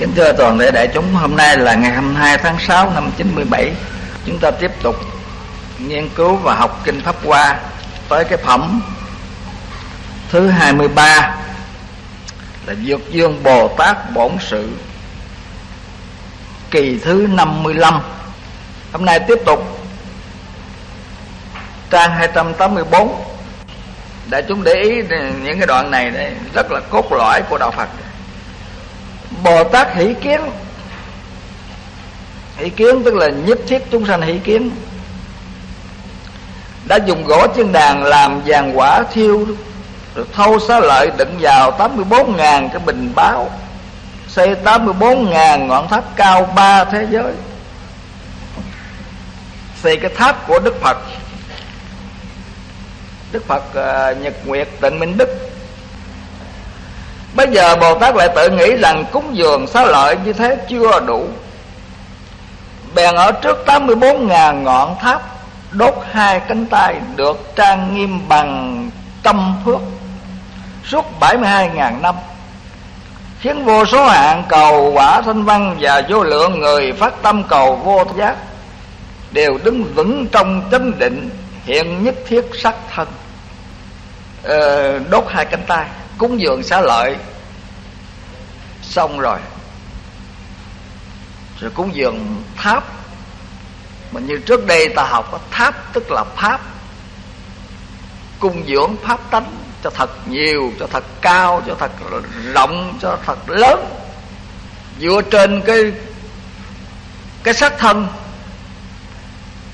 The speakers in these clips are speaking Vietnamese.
Kính thưa toàn thể đại chúng, hôm nay là ngày 22 tháng 6 năm 97. Chúng ta tiếp tục nghiên cứu và học kinh Pháp Hoa tới cái phẩm thứ 23 là Dược Dương Bồ Tát Bổn Sự kỳ thứ 55. Hôm nay tiếp tục trang 284 đại chúng để ý những cái đoạn này đây rất là cốt lõi của đạo Phật Bồ Tát hỷ kiến. Hỷ kiến tức là nhất thiết chúng sanh hỷ kiến. Đã dùng gỗ chân đàn làm vàng quả thiêu Rồi thâu xá lợi đựng vào 84.000 cái bình báo Xây 84.000 ngọn tháp cao ba thế giới. Xây cái tháp của Đức Phật. Đức Phật uh, Nhật Nguyệt Tịnh Minh Đức. Bây giờ Bồ Tát lại tự nghĩ rằng cúng dường xá lợi như thế chưa đủ. Bèn ở trước 84.000 ngọn tháp Đốt hai cánh tay được trang nghiêm bằng tâm phước Suốt 72.000 năm. Khiến vô số hạng cầu quả thanh văn Và vô lượng người phát tâm cầu vô giác Đều đứng vững trong chánh định Hiện nhất thiết sắc thân. Ờ, Đốt hai cánh tay cúng dường xá lợi. Xong rồi. Rồi cúng dường tháp. Mà như trước đây ta học có tháp tức là pháp. Cung dưỡng pháp tánh cho thật nhiều, cho thật cao, cho thật rộng, cho thật lớn. Dựa trên cái cái xác thân,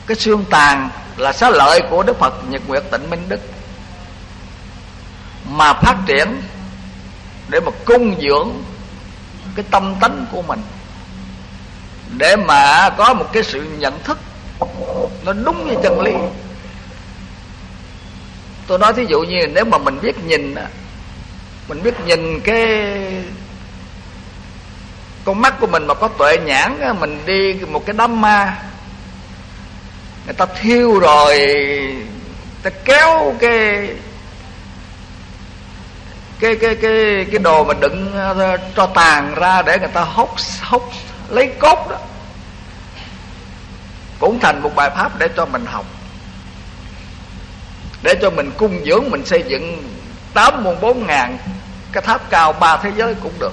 cái xương tàn là xá lợi của đức phật nhật nguyệt tịnh minh đức mà phát triển để mà cung dưỡng cái tâm tánh của mình. Để mà có một cái sự nhận thức nó đúng như chân lý. Tôi nói thí dụ như nếu mà mình biết nhìn mình biết nhìn cái con mắt của mình mà có tuệ nhãn mình đi một cái đám ma, người ta thiêu rồi ta kéo cái cái cái cái cái đồ mà đựng ờ, cho tàn ra để người ta hốc hốc, lấy cốt đó. Cũng thành một bài pháp để cho mình học. Để cho mình cung dưỡng, mình xây dựng tám muôn bốn ngàn cái tháp cao ba thế giới cũng được.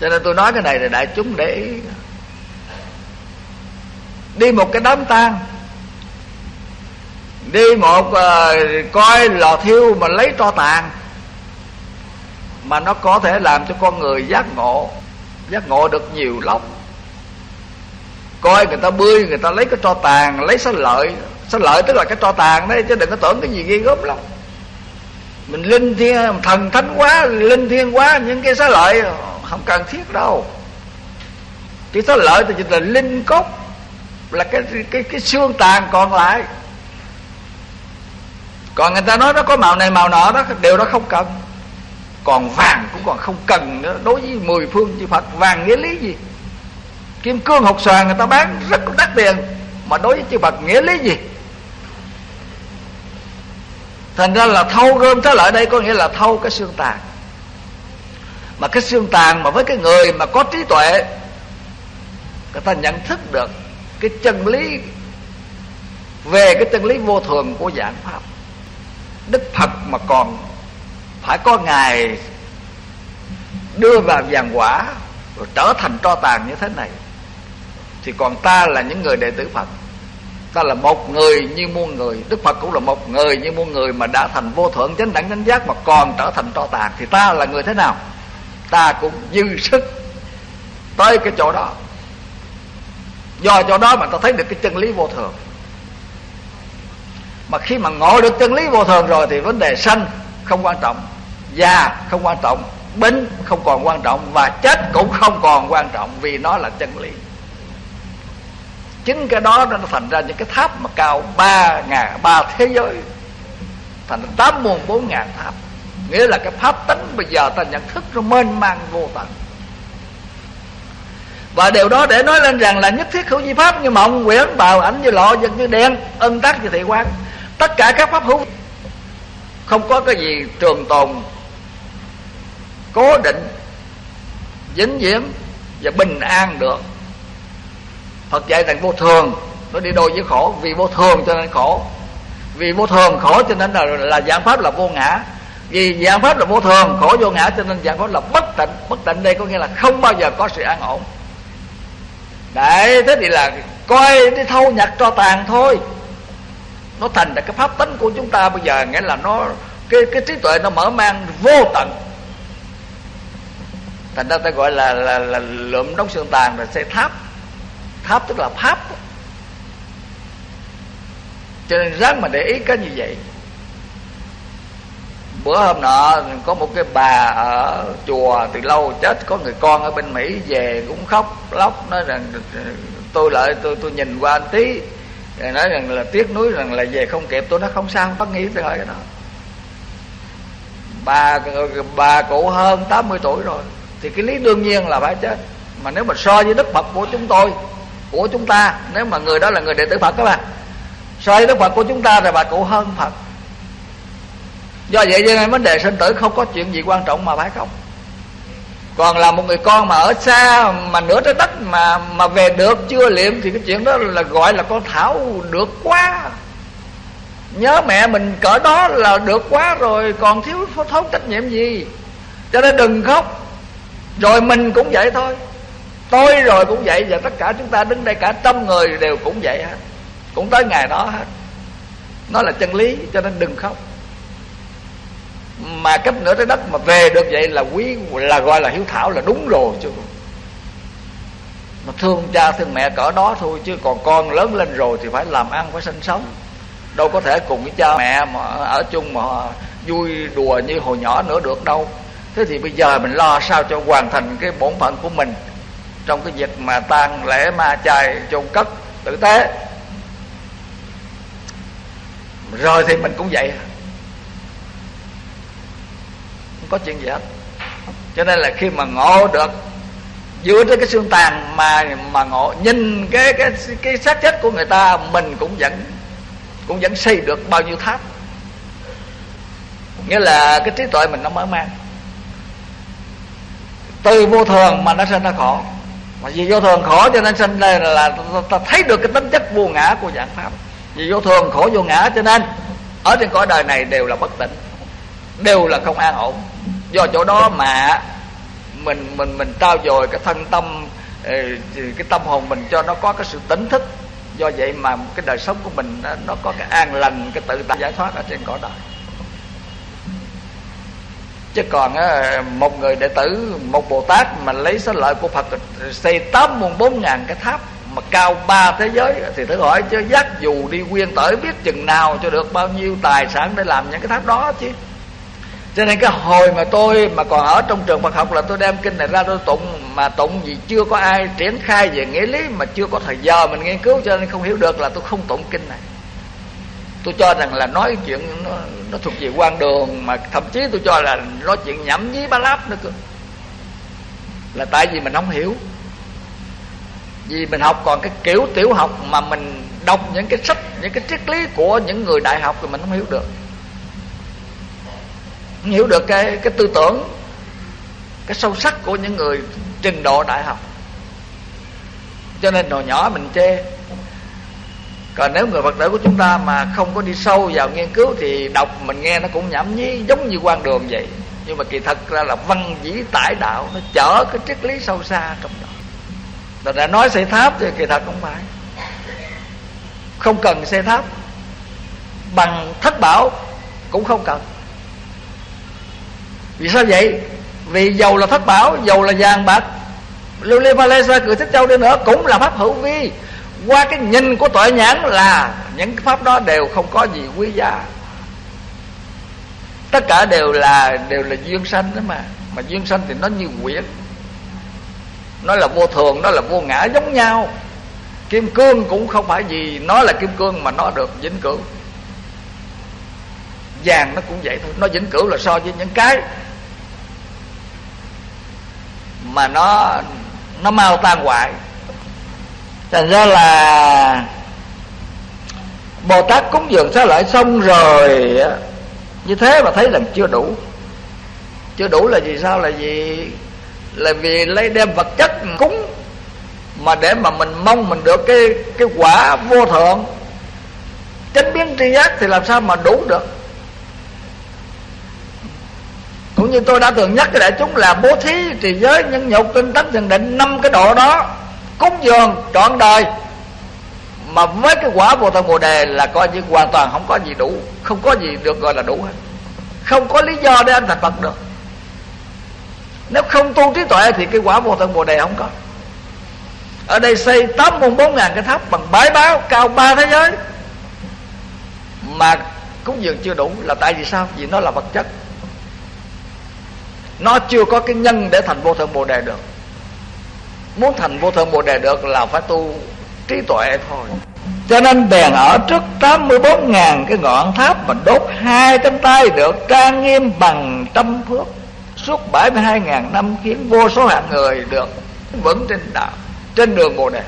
Cho nên tôi nói cái này là đại chúng để ý. Đi một cái đám tang đi một uh, coi lò thiêu mà lấy tro tàn mà nó có thể làm cho con người giác ngộ. Giác ngộ được nhiều lắm. Coi người ta bươi người ta lấy cái tro tàn lấy xá lợi. Xá lợi tức là cái tro tàn đấy chứ đừng có tưởng cái gì ghê gớm lắm. Mình linh thiên thần thánh quá linh thiên quá những cái xá lợi không cần thiết đâu. Chỉ xá lợi thì chỉ là linh cốt là cái cái cái xương tàn còn lại còn người ta nói nó có màu này màu nọ đó điều đó không cần. Còn vàng cũng còn không cần nữa. Đối với mười phương chư phật, vàng nghĩa lý gì? Kim cương, hột xoàn người ta bán rất đắt tiền. Mà đối với chư phật, nghĩa lý gì? Thành ra là thâu gom thế lợi đây có nghĩa là thâu cái xương tàn. Mà cái xương tàn mà với cái người mà có trí tuệ, người ta nhận thức được cái chân lý, về cái chân lý vô thường của giảng pháp đức phật mà còn phải có ngài đưa vào vàng quả rồi trở thành tro tàn như thế này. Thì còn ta là những người đệ tử phật. Ta là một người như muôn người. Đức phật cũng là một người như muôn người mà đã thành vô thượng chánh đẳng chánh giác mà còn trở thành tro tàn. Thì ta là người thế nào? Ta cũng dư sức tới cái chỗ đó. Do chỗ đó mà ta thấy được cái chân lý vô thường mà khi mà ngộ được chân lý vô thường rồi thì vấn đề sanh không quan trọng, già không quan trọng bệnh không còn quan trọng và chết cũng không còn quan trọng vì nó là chân lý. Chính cái đó nó thành ra những cái tháp mà cao ba ngàn ba thế giới, thành tám muôn bốn ngàn tháp. Nghĩa là cái pháp tánh bây giờ ta nhận thức nó mênh mang vô tận. Và điều đó để nói lên rằng là nhất thiết hữu di pháp như mộng quyển bào, ảnh như lọ dân như đen ân tác như thị quan tất cả các pháp hữu không có cái gì trường tồn, cố định, vĩnh viễn và bình an được. Phật dạy rằng vô thường, nó đi đôi với khổ. Vì vô thường cho nên khổ. Vì vô thường khổ cho nên là là dạng pháp là vô ngã. Vì dạng pháp là vô thường, khổ vô ngã cho nên dạng pháp là bất tịnh. Bất tịnh đây có nghĩa là không bao giờ có sự an ổn. Đấy, thế thì là coi đi thâu nhặt cho tàn thôi nó thành là cái pháp tánh của chúng ta bây giờ nghĩa là nó cái cái trí tuệ nó mở mang vô tận. Thành ra ta gọi là là, là lượm đóng xương tàn rồi xây tháp. Tháp tức là pháp. Cho nên ráng mà để ý cái như vậy. Bữa hôm nọ có một cái bà ở chùa từ lâu chết có người con ở bên mỹ về cũng khóc lóc nói rằng tôi lại tôi tôi nhìn qua anh tí rồi nói rằng là tiếc nuối rằng là về không kịp tôi nó không sao, không bắt nghĩ tới hỏi cái đó. Bà bà cụ hơn 80 tuổi rồi, thì cái lý đương nhiên là phải chết. Mà nếu mà so với đức phật của chúng tôi, của chúng ta, nếu mà người đó là người đệ tử phật các bạn, so với đức phật của chúng ta thì bà cụ hơn phật. Do vậy cho nên vấn đề sinh tử không có chuyện gì quan trọng mà phải không? Còn là một người con mà ở xa mà nửa trái đất mà mà về được chưa liệm thì cái chuyện đó là gọi là con thảo được quá. Nhớ mẹ mình cỡ đó là được quá rồi, còn thiếu thốn trách nhiệm gì? Cho nên đừng khóc. Rồi mình cũng vậy thôi. Tôi rồi cũng vậy và tất cả chúng ta đứng đây cả trăm người đều cũng vậy hết. Cũng tới ngày đó hết. Nó là chân lý, cho nên đừng khóc mà cách nửa trái đất mà về được vậy là quý, là gọi là hiếu thảo là đúng rồi chứ. Mà thương cha, thương mẹ cỡ đó thôi chứ còn con lớn lên rồi thì phải làm ăn, phải sinh sống. Đâu có thể cùng với cha, mẹ mà ở chung mà vui đùa như hồi nhỏ nữa được đâu. Thế thì bây giờ mình lo sao cho hoàn thành cái bổn phận của mình trong cái việc mà tang lễ ma chay chôn cất tử tế? Rồi thì mình cũng vậy không có chuyện gì hết. Cho nên là khi mà ngộ được dựa trên cái xương tàn mà mà ngộ nhìn cái cái cái xác chết của người ta mình cũng vẫn cũng vẫn xây được bao nhiêu tháp. Nghĩa là cái trí tuệ mình nó mở mang. Từ vô thường mà nó sinh ra khổ. Mà vì vô thường khổ cho nên sinh đây là, là ta thấy được cái tính chất vô ngã của dạng pháp. Vì vô thường khổ vô ngã cho nên ở trên cõi đời này đều là bất tỉnh đều là không an ổn do chỗ đó mà mình mình mình trao dồi cái thân tâm ờ, cái tâm hồn mình cho nó có cái sự tỉnh thức. Do vậy mà cái đời sống của mình nó có cái an lành, cái tự tại giải thoát ở trên cõi đời. Chứ còn ờ, một người đệ tử, một bồ tát mà lấy số lợi của phật ờ, xây tám muôn bốn ngàn cái tháp mà cao ba thế giới, thì thử hỏi chứ dắt dù đi quyên tới biết chừng nào cho được bao nhiêu tài sản để làm những cái tháp đó chứ cho nên cái hồi mà tôi mà còn ở trong trường Phật học là tôi đem kinh này ra tôi tụng mà tụng gì chưa có ai triển khai về nghĩa lý mà chưa có thời giờ mình nghiên cứu cho nên không hiểu được là tôi không tụng kinh này. Tôi cho rằng là nói chuyện nó, nó thuộc về quan đường mà thậm chí tôi cho là nói chuyện nhẩm với ba láp nữa cơ. Là tại vì mình không hiểu. Vì mình học còn cái kiểu tiểu học mà mình đọc những cái sách những cái triết lý của những người đại học thì mình không hiểu được hiểu được cái cái tư tưởng, cái sâu sắc của những người trình độ đại học. Cho nên hồi nhỏ mình chê. Còn nếu người phật tử của chúng ta mà không có đi sâu vào nghiên cứu thì đọc mình nghe nó cũng nhảm nhí, giống như quan đường vậy. Nhưng mà kỳ thật ra là văn dĩ tải đạo, nó chở cái triết lý sâu xa trong đó. Là đã nói xây tháp thì kỳ thật không phải. Không cần xây tháp. Bằng thất bảo cũng không cần vì sao vậy? Vì dầu là thất bảo, dầu là vàng bạc. Lưu ly malaysia cười thích châu đi nữa, cũng là pháp hữu vi. Qua cái nhìn của tội nhãn là những cái pháp đó đều không có gì quý giá. Tất cả đều là đều là duyên sanh đó mà. Mà duyên sanh thì nó như quyển. Nó là vô thường, nó là vô ngã, giống nhau. Kim cương cũng không phải gì, nó là kim cương mà nó được vĩnh cửu. Vàng nó cũng vậy thôi, nó vĩnh cửu là so với những cái mà nó nó mau tan hoại. Thành ra là bồ tát cúng dường xá lợi xong rồi như thế mà thấy rằng chưa đủ. Chưa đủ là vì sao? Là vì là vì lấy đem vật chất cúng, mà để mà mình mong mình được cái cái quả vô thượng. Chánh biến tri giác thì làm sao mà đủ được? Cũng như tôi đã thường nhắc cái đại chúng là bố thí trì giới nhân nhục tinh tấn thiền định năm cái độ đó. Cúng dường, trọn đời. Mà với cái quả vô tâm bồ đề là coi như hoàn toàn không có gì đủ, không có gì được gọi là đủ hết. Không có lý do để anh thành phật được. Nếu không tu trí tuệ thì cái quả vô thượng bồ đề không có. Ở đây xây tám môn bốn ngàn cái tháp bằng bãi báo cao ba thế giới. Mà cúng dường chưa đủ là tại vì sao? Vì nó là vật chất nó chưa có cái nhân để thành vô thượng bồ đề được. Muốn thành vô thượng bồ đề được là phải tu trí tuệ thôi. Cho nên bèn ở trước 84 ngàn cái ngọn tháp Mà đốt hai cánh tay được trang nghiêm bằng trăm phước Suốt 72 ngàn năm khiến vô số hạng người được vững trên đạo Trên đường Bồ Đề.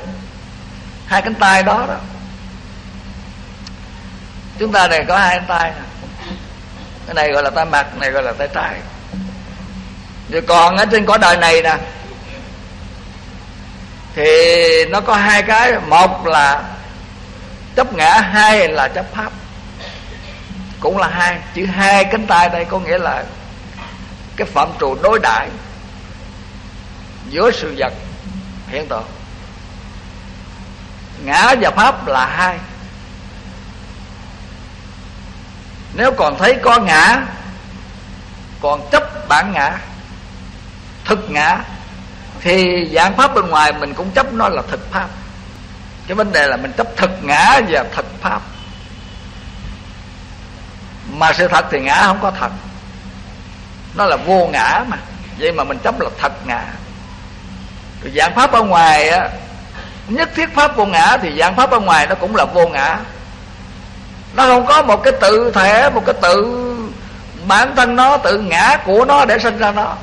Hai cánh tay đó đó. Chúng ta này có hai cánh tay. Cái này gọi là tay mặt, này gọi là tay trái rồi còn ở trên cõi đời này nè, Thì nó có hai cái. Một là chấp ngã, hai là chấp pháp. Cũng là hai chữ hai cánh tay đây có nghĩa là cái phạm trù đối đại giữa sự vật, hiện tượng. Ngã và pháp là hai. Nếu còn thấy có ngã, còn chấp bản ngã thực ngã. Thì dạng pháp bên ngoài mình cũng chấp nó là thực pháp. Cái vấn đề là mình chấp thực ngã và thực pháp. Mà sự thật thì ngã không có thật. Nó là vô ngã mà. Vậy mà mình chấp là thật ngã. Rồi dạng pháp ở ngoài á, nhất thiết pháp vô ngã thì dạng pháp ở ngoài nó cũng là vô ngã. Nó không có một cái tự thể, một cái tự bản thân nó, tự ngã của nó để sinh ra nó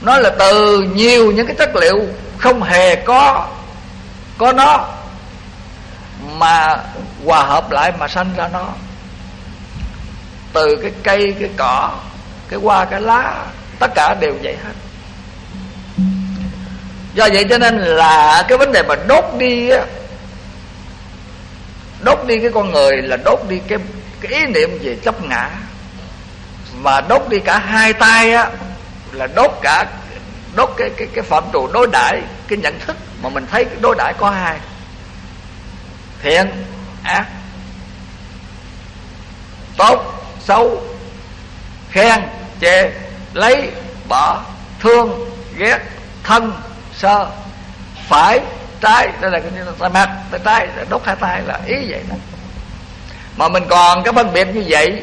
nó là từ nhiều những cái chất liệu không hề có có nó, mà hòa hợp lại mà sanh ra nó. Từ cái cây, cái cỏ, cái hoa, cái lá, tất cả đều vậy hết. Do vậy cho nên là cái vấn đề mà đốt đi á, đốt đi cái con người là đốt đi cái cái ý niệm về chấp ngã. Và đốt đi cả hai tay á là đốt cả, đốt cái cái cái phạm trù đối đãi, cái nhận thức mà mình thấy đối đãi có hai. Thiện, ác. Tốt, xấu, khen, chê, lấy, bỏ, thương, ghét, thân, sơ. Phải, trái, đây là cái tay mặt tay trái, đốt hai tay là ý vậy đó. Mà mình còn cái phân biệt như vậy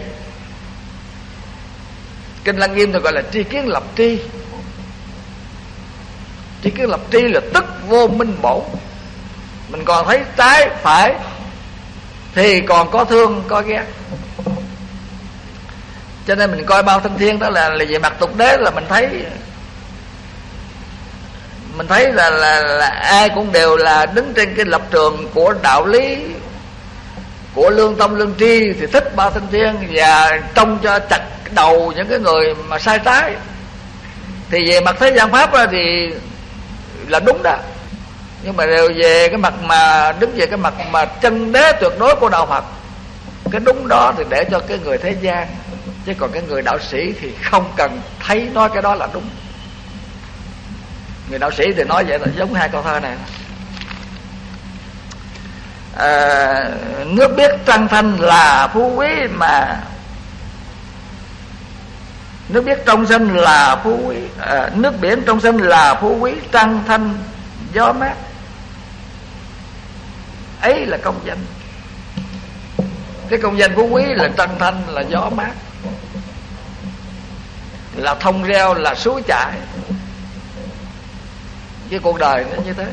kinh lăng nghiêm thì gọi là tri kiến lập tri. Tri kiến lập tri là tức vô minh bổ. Mình còn thấy trái phải thì còn có thương có ghét. Cho nên mình coi bao thân thiên đó là là về mặt tục đế là mình thấy mình thấy là, là là ai cũng đều là đứng trên cái lập trường của đạo lý của lương tâm lương tri thì thích ba thanh thiên và trông cho chặt đầu những cái người mà sai trái. Thì về mặt thế gian pháp ra thì là đúng đó. Nhưng mà đều về cái mặt mà, đứng về cái mặt mà chân đế tuyệt đối của đạo Phật, cái đúng đó thì để cho cái người thế gian, chứ còn cái người đạo sĩ thì không cần thấy nói cái đó là đúng. Người đạo sĩ thì nói vậy là giống hai câu thơ này à, nước biết trăng thanh là phú quý mà. Nước biết trong sinh là phú quý. À, nước biển trong sinh là phú quý trăng thanh gió mát. Ấy là công danh. Cái công danh phú quý là trăng thanh là gió mát. Là thông reo là suối chảy. Cái cuộc đời nó như thế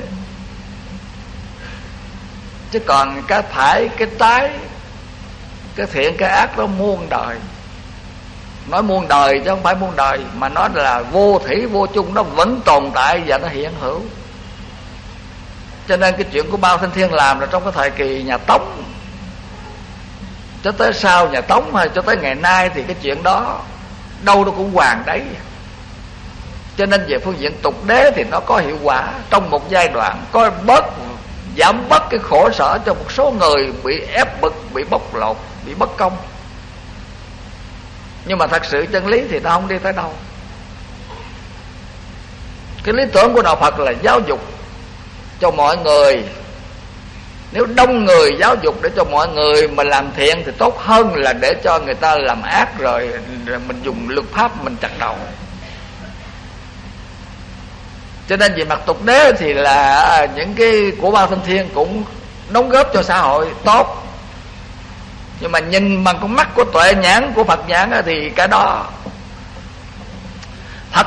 chứ còn cái phải, cái trái cái thiện, cái ác đó muôn đời. Nói muôn đời chứ không phải muôn đời, mà nó là vô thủy, vô chung, nó vẫn tồn tại và nó hiện hữu. Cho nên cái chuyện của bao thanh thiên làm là trong cái thời kỳ nhà tống. Cho tới sau nhà tống hay cho tới ngày nay thì cái chuyện đó đâu nó cũng hoàng đấy. Cho nên về phương diện tục đế thì nó có hiệu quả. Trong một giai đoạn có bớt giảm bớt cái khổ sở cho một số người bị ép bức bị bóc lột bị bất công. Nhưng mà thật sự chân lý thì nó không đi tới đâu. Cái lý tưởng của đạo phật là giáo dục cho mọi người. Nếu đông người giáo dục để cho mọi người mà làm thiện thì tốt hơn là để cho người ta làm ác rồi, rồi mình dùng luật pháp mình chặt đầu cho nên về mặt tục đế thì là à, những cái của ba thanh thiên cũng đóng góp cho xã hội tốt. Nhưng mà nhìn bằng con mắt của tuệ nhãn, của phật nhãn thì cái đó thật.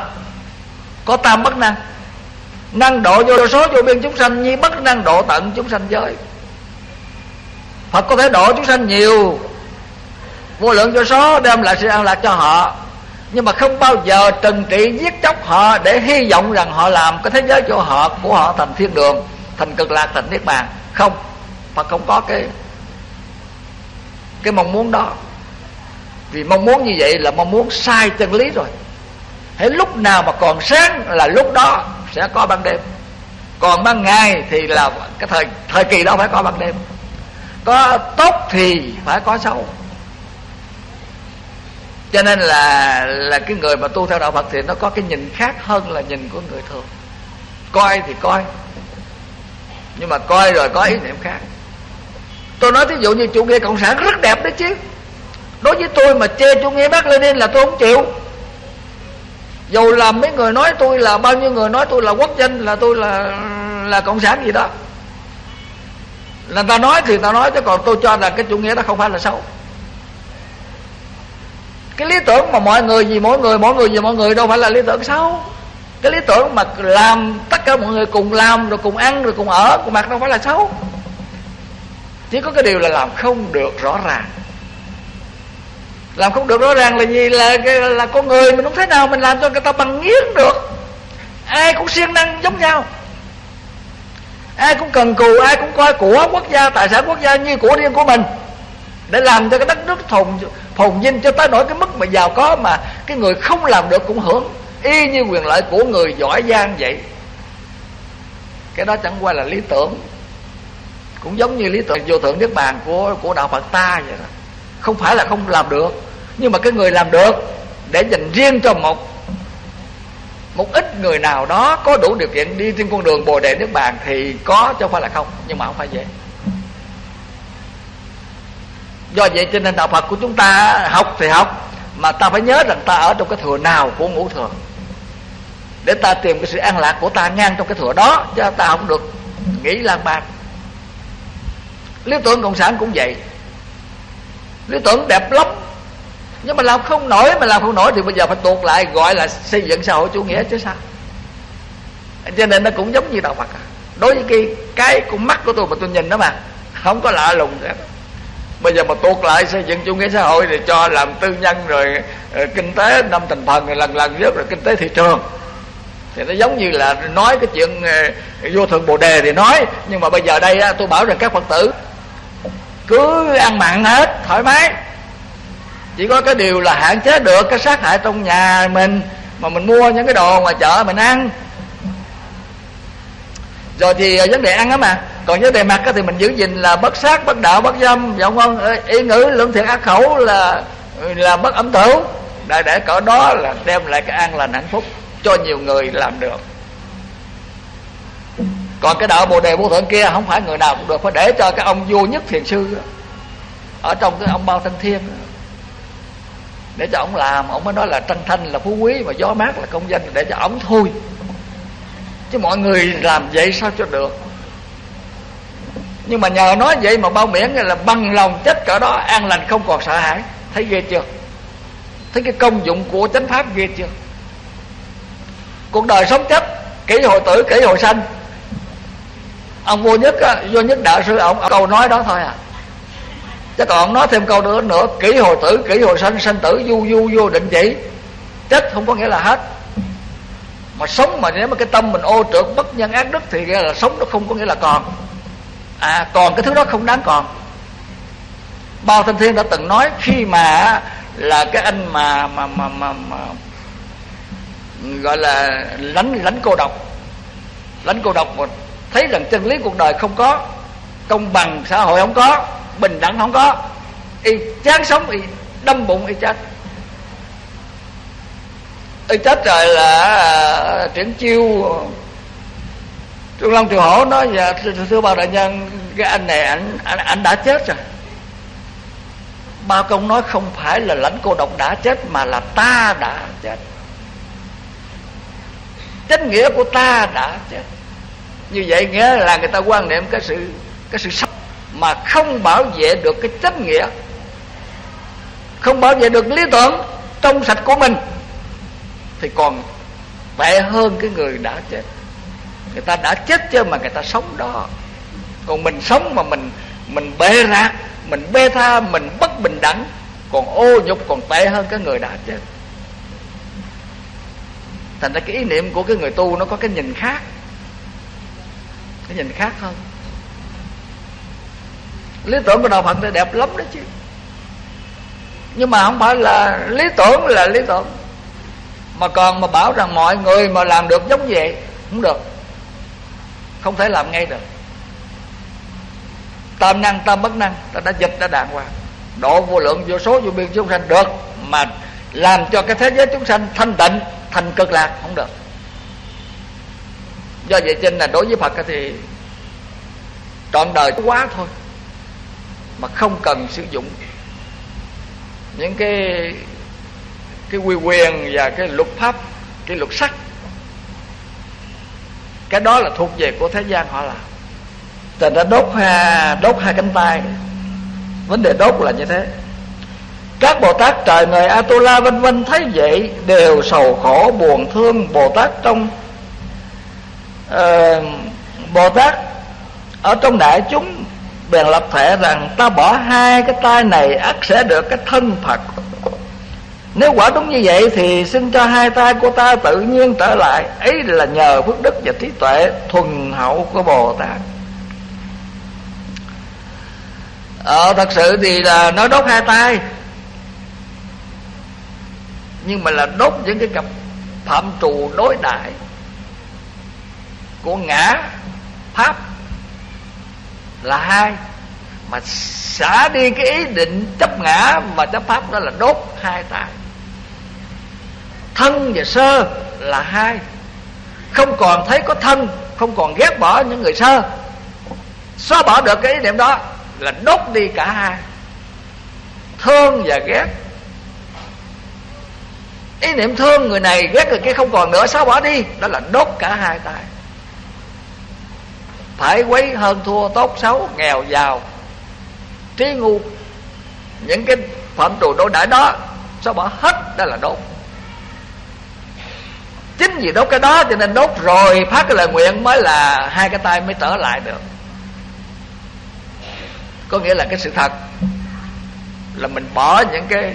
Có tam bất năng. Năng độ vô số, vô biên chúng sanh, như bất năng độ tận chúng sanh giới. Phật có thể độ chúng sanh nhiều, Vô lượng vô số, đem lại sự an lạc cho họ. Nhưng mà không bao giờ trừng trị giết chóc họ Để hy vọng rằng họ làm cái thế giới của họ Của họ thành thiên đường Thành cực lạc, thành niết bàn. Không, Phật không có cái Cái mong muốn đó. Vì mong muốn như vậy là mong muốn sai chân lý rồi. Hãy lúc nào mà còn sáng là lúc đó sẽ có ban đêm. Còn ban ngày thì là cái thời thời kỳ đó phải có ban đêm. Có tốt thì phải có xấu cho nên là là cái người mà tu theo đạo Phật thì nó có cái nhìn khác hơn là nhìn của người thường. Coi thì coi, nhưng mà coi rồi có ý niệm khác. Tôi nói thí dụ như chủ nghĩa cộng sản rất đẹp đấy chứ. Đối với tôi mà chê chủ nghĩa bác lenin là tôi không chịu. Dù là mấy người nói tôi là bao nhiêu người nói tôi là quốc dân, là tôi là là cộng sản gì đó. Là ta nói thì ta nói, chứ còn tôi cho là cái chủ nghĩa đó không phải là xấu cái lý tưởng mà mọi người gì mỗi người mỗi người vì mọi người đâu phải là lý tưởng xấu. Cái lý tưởng mà làm tất cả mọi người cùng làm, rồi cùng ăn, rồi cùng ở, cùng mặc đâu phải là xấu. Chỉ có cái điều là làm không được rõ ràng. Làm không được rõ ràng là gì? Là là con người mình không thế nào mình làm cho người ta bằng nghiến được. Ai cũng siêng năng giống nhau. Ai cũng cần cù, ai cũng coi của quốc gia, tài sản quốc gia như của riêng của mình để làm cho cái đất nước thùng phồn vinh cho tới nỗi cái mức mà giàu có mà cái người không làm được cũng hưởng. Y như quyền lợi của người giỏi giang vậy. Cái đó chẳng qua là lý tưởng. Cũng giống như lý tưởng vô thượng niết bàn của của đạo phật ta vậy đó. Không phải là không làm được. Nhưng mà cái người làm được để dành riêng cho một một ít người nào đó có đủ điều kiện đi trên con đường bồ đề nước bàn thì có, chứ không phải là không. Nhưng mà không phải vậy do vậy cho nên đạo phật của chúng ta học thì học, mà ta phải nhớ rằng ta ở trong cái thừa nào của ngũ thừa. Để ta tìm cái sự an lạc của ta ngang trong cái thừa đó chứ ta không được nghĩ lan bạc. lý tưởng cộng sản cũng vậy. Lý tưởng đẹp lắm. Nhưng mà làm không nổi, mà làm không nổi thì bây giờ phải tuột lại, gọi là xây dựng xã hội chủ nghĩa chứ sao? Cho nên nó cũng giống như đạo phật à. đối với cái cái con mắt của tôi mà tôi nhìn đó mà, không có lạ lùng. nữa bây giờ mà tuột lại xây dựng chủ nghĩa xã hội thì cho làm tư nhân rồi ờ, kinh tế, năm thành phần rồi lần lần rớt rồi kinh tế thị trường. Thì nó giống như là nói cái chuyện ờ, vô thượng bồ đề thì nói, nhưng mà bây giờ đây tôi bảo rằng các phật tử cứ ăn mặn hết, thoải mái. Chỉ có cái điều là hạn chế được cái sát hại trong nhà mình, mà mình mua những cái đồ ngoài chợ mình ăn rồi thì ờ, vấn đề ăn á mà. Còn vấn đề mặt thì mình giữ gìn là bất sát, bất đạo, bất dâm dạ không ý ngữ lương thiện ác khẩu là là bất ẩm tử để để cỡ đó là đem lại cái an lành hạnh phúc cho nhiều người làm được. Còn cái đạo bồ đề vô thượng kia không phải người nào cũng được, phải để cho cái ông vua nhất thiền sư ở trong cái ông bao thanh thiên để cho ông làm, ông mới nói là trăng thanh là phú quý mà gió mát là công danh, để cho ông thôi chứ mọi người làm vậy sao cho được? Nhưng mà nhờ nói vậy mà bao miễn là bằng lòng chết cỡ đó an lành không còn sợ hãi. Thấy ghê chưa? Thấy cái công dụng của chánh pháp ghê chưa? Cuộc đời sống chết kỹ hồi tử kỹ hồi sanh. Ông vô nhất vô nhất đạo sư ông, ông câu nói đó thôi à. Chứ còn ông nói thêm câu nữa nữa kỹ hồi tử kỹ hồi sanh sanh tử du du vô định chỉ chết không có nghĩa là hết mà sống mà nếu mà cái tâm mình ô trượt bất nhân ác đức thì là sống nó không có nghĩa là còn. À còn cái thứ đó không đáng còn. Bao thanh thiên đã từng nói khi mà là cái anh mà mà mà mà, mà gọi là lánh lánh cô độc lánh cô độc mà thấy rằng chân lý cuộc đời không có công bằng xã hội không có bình đẳng không có y chán sống y đâm bụng y chết tôi chết rồi là à, triển chiêu Trương Long trường Hổ nói dạ thưa bà đại nhân cái anh này anh anh, anh đã chết rồi. Ba công nói không phải là lãnh cô độc đã chết mà là ta đã chết. Chính nghĩa của ta đã chết. Như vậy nghĩa là người ta quan niệm cái sự cái sự sống mà không bảo vệ được cái chính nghĩa. Không bảo vệ được lý tưởng trong sạch của mình thì còn tệ hơn cái người đã chết. Người ta đã chết chứ mà người ta sống đó. Còn mình sống mà mình mình bê rạc mình bê tha, mình bất bình đẳng, còn ô nhục, còn tệ hơn cái người đã chết. Thành ra cái ý niệm của cái người tu nó có cái nhìn khác. Cái nhìn khác hơn lý tưởng của đạo phật thì đẹp lắm đó chứ. Nhưng mà không phải là lý tưởng là lý tưởng mà còn mà bảo rằng mọi người mà làm được giống vậy, không được. Không thể làm ngay được. Tam năng, tam bất năng, ta đã dịch, đã đàng hoàng. Độ vô lượng, vô số, vô biên chúng sanh được mà làm cho cái thế giới chúng sanh thanh tịnh, thành cực lạc, không được. Do vậy trên nên là đối với phật thì trọn đời quá thôi mà không cần sử dụng những cái cái quy quyền và cái luật pháp cái luật sắc. Cái đó là thuộc về của thế gian họ làm. Thành ra đốt ha đốt hai cánh tay. Vấn đề đốt là như thế. Các bồ tát trời người atula vân vân thấy vậy đều sầu khổ buồn thương bồ tát trong uh, bồ tát ở trong đại chúng bèn lập thể rằng ta bỏ hai cái tay này ắt sẽ được cái thân phật nếu quả đúng như vậy thì xin cho hai tay của ta tự nhiên trở lại. Ấy là nhờ phước đức và trí tuệ thuần hậu của bồ tát. Ờ thật sự thì là nó đốt hai tay. Nhưng mà là đốt những cái cặp phạm trù đối đại của ngã pháp là hai. Mà xả đi cái ý định chấp ngã và chấp pháp đó là đốt hai tay thân và sơ là hai. Không còn thấy có thân, không còn ghét bỏ những người sơ. Xóa bỏ được cái ý niệm đó là đốt đi cả hai. Thương và ghét. Ý niệm thương người này, ghét người kia không còn nữa, xóa bỏ đi. Đó là đốt cả hai tay phải quấy hơn thua, tốt xấu, nghèo giàu, trí ngu. Những cái phạm trù đối đãi đó, xóa bỏ hết, đó là đốt chính vì đốt cái đó cho nên đốt rồi, phát cái lời nguyện mới là hai cái tay mới trở lại được. Có nghĩa là cái sự thật là mình bỏ những cái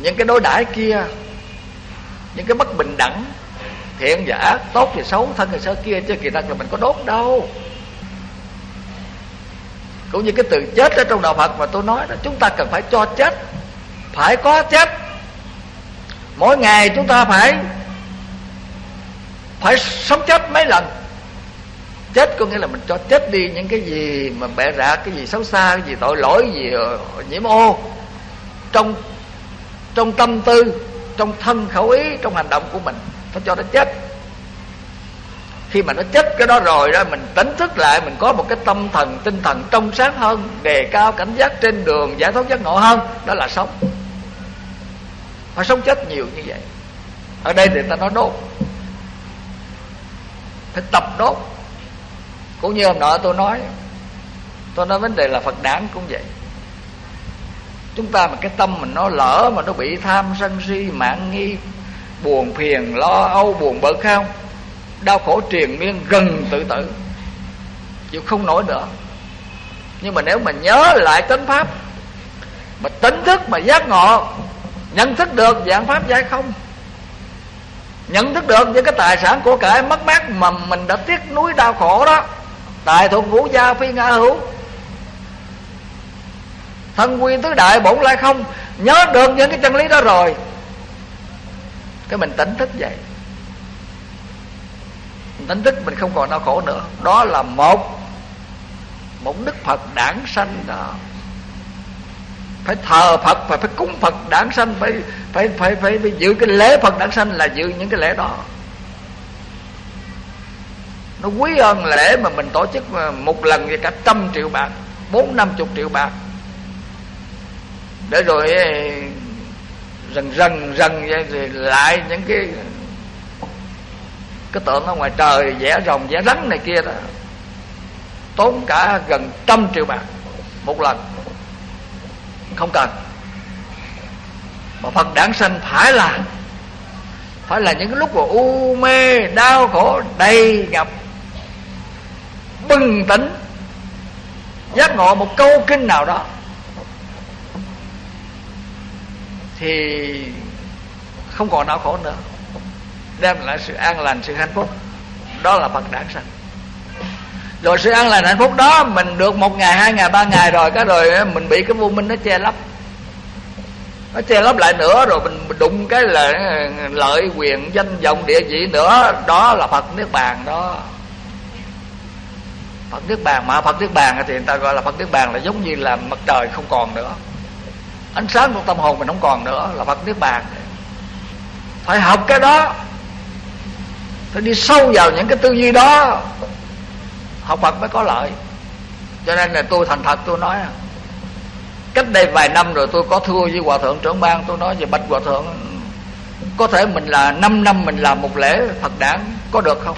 những cái đối đãi kia, những cái bất bình đẳng, thiện và ác, tốt và xấu, thân và sơ kia, chứ kỳ thật là mình có đốt đâu. Cũng như cái từ chết ở trong đạo Phật mà tôi nói đó, chúng ta cần phải cho chết, phải có chết mỗi ngày chúng ta phải phải sống chết mấy lần. Chết có nghĩa là mình cho chết đi những cái gì mà bẻ rạ cái gì xấu xa, cái gì tội lỗi gì nhiễm ô. Trong trong tâm tư, trong thân khẩu ý, trong hành động của mình, phải cho nó chết. Khi mà nó chết cái đó rồi đó, mình tỉnh thức lại, mình có một cái tâm thần, tinh thần trong sáng hơn, đề cao cảnh giác trên đường, giải thoát giác ngộ hơn, đó là sống phải sống chết nhiều như vậy. Ở đây thì ta nói đốt. Phải tập đốt. Cũng như hôm nọ tôi nói tôi nói vấn đề là phật đản cũng vậy. Chúng ta mà cái tâm mình nó lỡ mà nó bị tham sân si, mạng nghi, buồn phiền, lo âu, buồn bực không? Đau khổ triền miên gần tự tử. Chịu không nổi nữa. Nhưng mà nếu mà nhớ lại tánh pháp, mà tỉnh thức, mà giác ngộ nhận thức được dạng pháp giải không? Nhận thức được những cái tài sản của cải mất mát mà mình đã tiếc núi đau khổ đó, tài thuộc vũ gia phi ngã hữu. Thân quy tứ đại bổn lai không, nhớ được những cái chân lý đó rồi, cái mình tỉnh thức vậy. Mình tỉnh thức mình không còn đau khổ nữa. Đó là một một đức phật đản sanh đó phải thờ phật phải phải cúng phật đản sanh phải phải phải phải, phải giữ cái lễ phật đản sanh là giữ những cái lễ đó. Nó quý hơn lễ mà mình tổ chức một lần thì cả trăm triệu bạc bốn năm chục triệu bạc. Để rồi dần dần dần vậy lại những cái cái tượng ở ngoài trời vẽ rồng vẽ rắn này kia đó tốn cả gần trăm triệu bạc một lần không cần. Mà phật đản sanh phải là phải là những lúc mà u mê, đau khổ, đầy ngập, bừng tỉnh, giác ngộ một câu kinh nào đó, thì không còn đau khổ nữa, đem lại sự an lành, sự hạnh phúc. Đó là phật đản sanh rồi sự an lành hạnh phúc đó, mình được một ngày, hai ngày, ba ngày rồi, cái rồi eh, mình bị cái vô minh nó che lấp. Nó che lấp lại nữa, rồi mình đụng cái là eh, lợi quyền, danh vọng, địa vị nữa. Đó là phật niết bàn đó. Phật niết bàn, mà phật niết bàn thì người ta gọi là phật niết bàn là giống như là mặt trời không còn nữa. Ánh sáng của tâm hồn mình không còn nữa, là phật niết bàn. Phải học cái đó. Phải đi sâu vào những cái tư duy đó học phật mới có lợi. Cho nên là tôi thành thật, tôi nói, cách đây vài năm rồi tôi có thua với hòa thượng trưởng ban, tôi nói về bạch hòa thượng, có thể mình là 5 năm mình làm một lễ phật đản, có được không?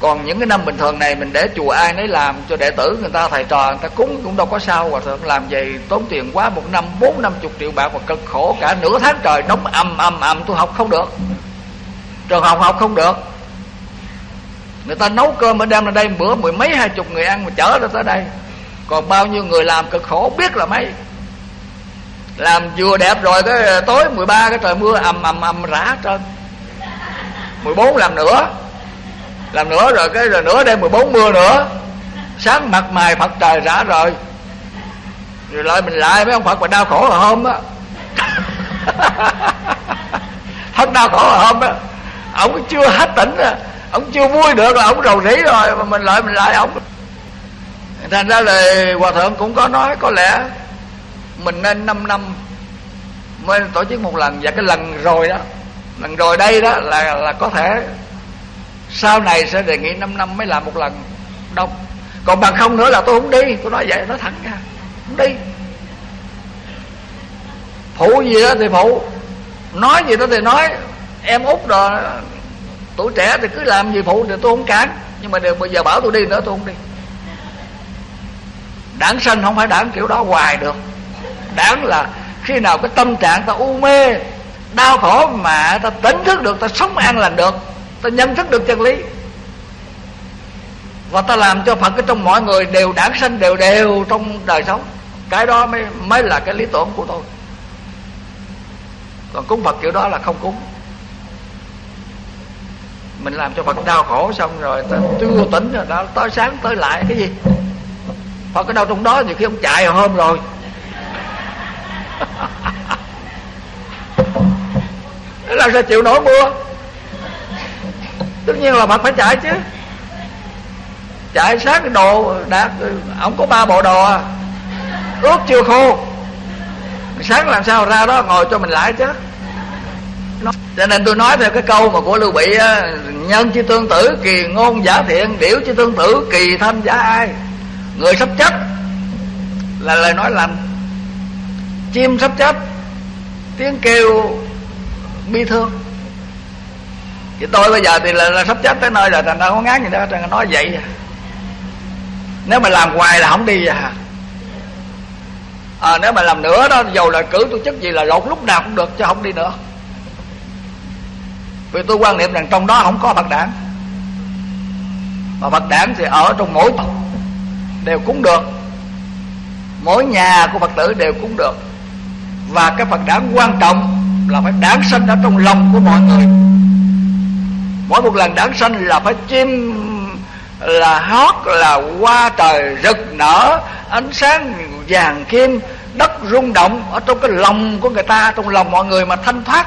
Còn những cái năm bình thường này mình để chùa ai nấy làm cho đệ tử người ta, thầy trò người ta cúng cũng đâu có sao. Hòa thượng làm vậy tốn tiền quá, một năm, bốn năm chục triệu bạc và cực khổ cả nửa tháng trời đóng ầm ầm ầm, tôi học không được. Trường học học không được người ta nấu cơm ở đem ra đây, bữa mười mấy, hai chục người ăn mà chở ra tới đây. Còn bao nhiêu người làm cực khổ biết là mấy. Làm vừa đẹp rồi cái tối 13 cái trời mưa ầm ầm ầm rã trơn. 14 làm nữa. Làm nữa rồi cái rồi nữa đêm 14 mưa nữa. Sáng mặt mày phật trời rã rồi rồi lại mình lại mấy ông phật mà đau khổ là hôm á. Hết đau khổ là hôm á. Ông chưa hết tỉnh á ông chưa vui được là ông rầu rĩ rồi, mà mình lại mình lại ông. Thành ra là hòa thượng cũng có nói, có lẽ mình nên 5 năm mới tổ chức một lần. Và cái lần rồi đó, lần rồi đây đó là là có thể sau này sẽ đề nghị 5 năm mới làm một lần. Đông còn bằng không nữa là tôi không đi. Tôi nói vậy nó thẳng ra không đi. Phụ gì đó thì phụ, nói gì đó thì nói. Em út rồi tuổi trẻ thì cứ làm gì phụ thì tôi không cản. Nhưng mà đều bây giờ bảo tôi đi nữa, tôi không đi. Đảng sanh không phải đảng kiểu đó, hoài được. Đảng là khi nào cái tâm trạng ta u mê, đau khổ mà ta tỉnh thức được, ta sống an lành được, ta nhận thức được chân lý. Và ta làm cho phật ở trong mọi người đều đảng sanh, đều đều trong đời sống. Cái đó mới mới là cái lý tưởng của tôi. Còn cúng phật kiểu đó là không cúng mình làm cho phật đau khổ xong rồi, ta chưa tỉnh rồi, đó, tới sáng tới lại, cái gì? Phật ở đâu trong đó nhiều khi ông chạy hồi hôm rồi. Làm sao chịu nổi mưa tất nhiên là phật phải chạy chứ. Chạy sát cái đồ đạt ông có ba bộ đồ à. Ướt chưa khô. Sáng làm sao ra đó ngồi cho mình lại chứ cho nên tôi nói theo cái câu mà của lưu bị á, nhân chi tương tử kỳ ngôn giả thiện điểu chi tương tử kỳ thanh giả ai? Người sắp chết là lời nói lành. Chim sắp chết tiếng kêu bi thương. Thì tôi bây giờ thì là, là sắp chết tới nơi rồi thành ra có ngán gì đó thành nói vậy à. nếu mà làm hoài là không đi à. À, nếu mà làm nữa đó dầu là cử tôi chức gì là lột lúc nào cũng được chứ không đi nữa vì tôi quan niệm rằng trong đó không có phật đản. Mà phật đản thì ở trong mỗi tộc đều cúng được. Mỗi nhà của phật tử đều cúng được. Và cái phật đản quan trọng là phải đản sinh ở trong lòng của mọi người. Mỗi một lần đản sinh là phải chim, là hót, là hoa trời rực nở, ánh sáng vàng kim, đất rung động ở trong cái lòng của người ta, trong lòng mọi người mà thanh thoát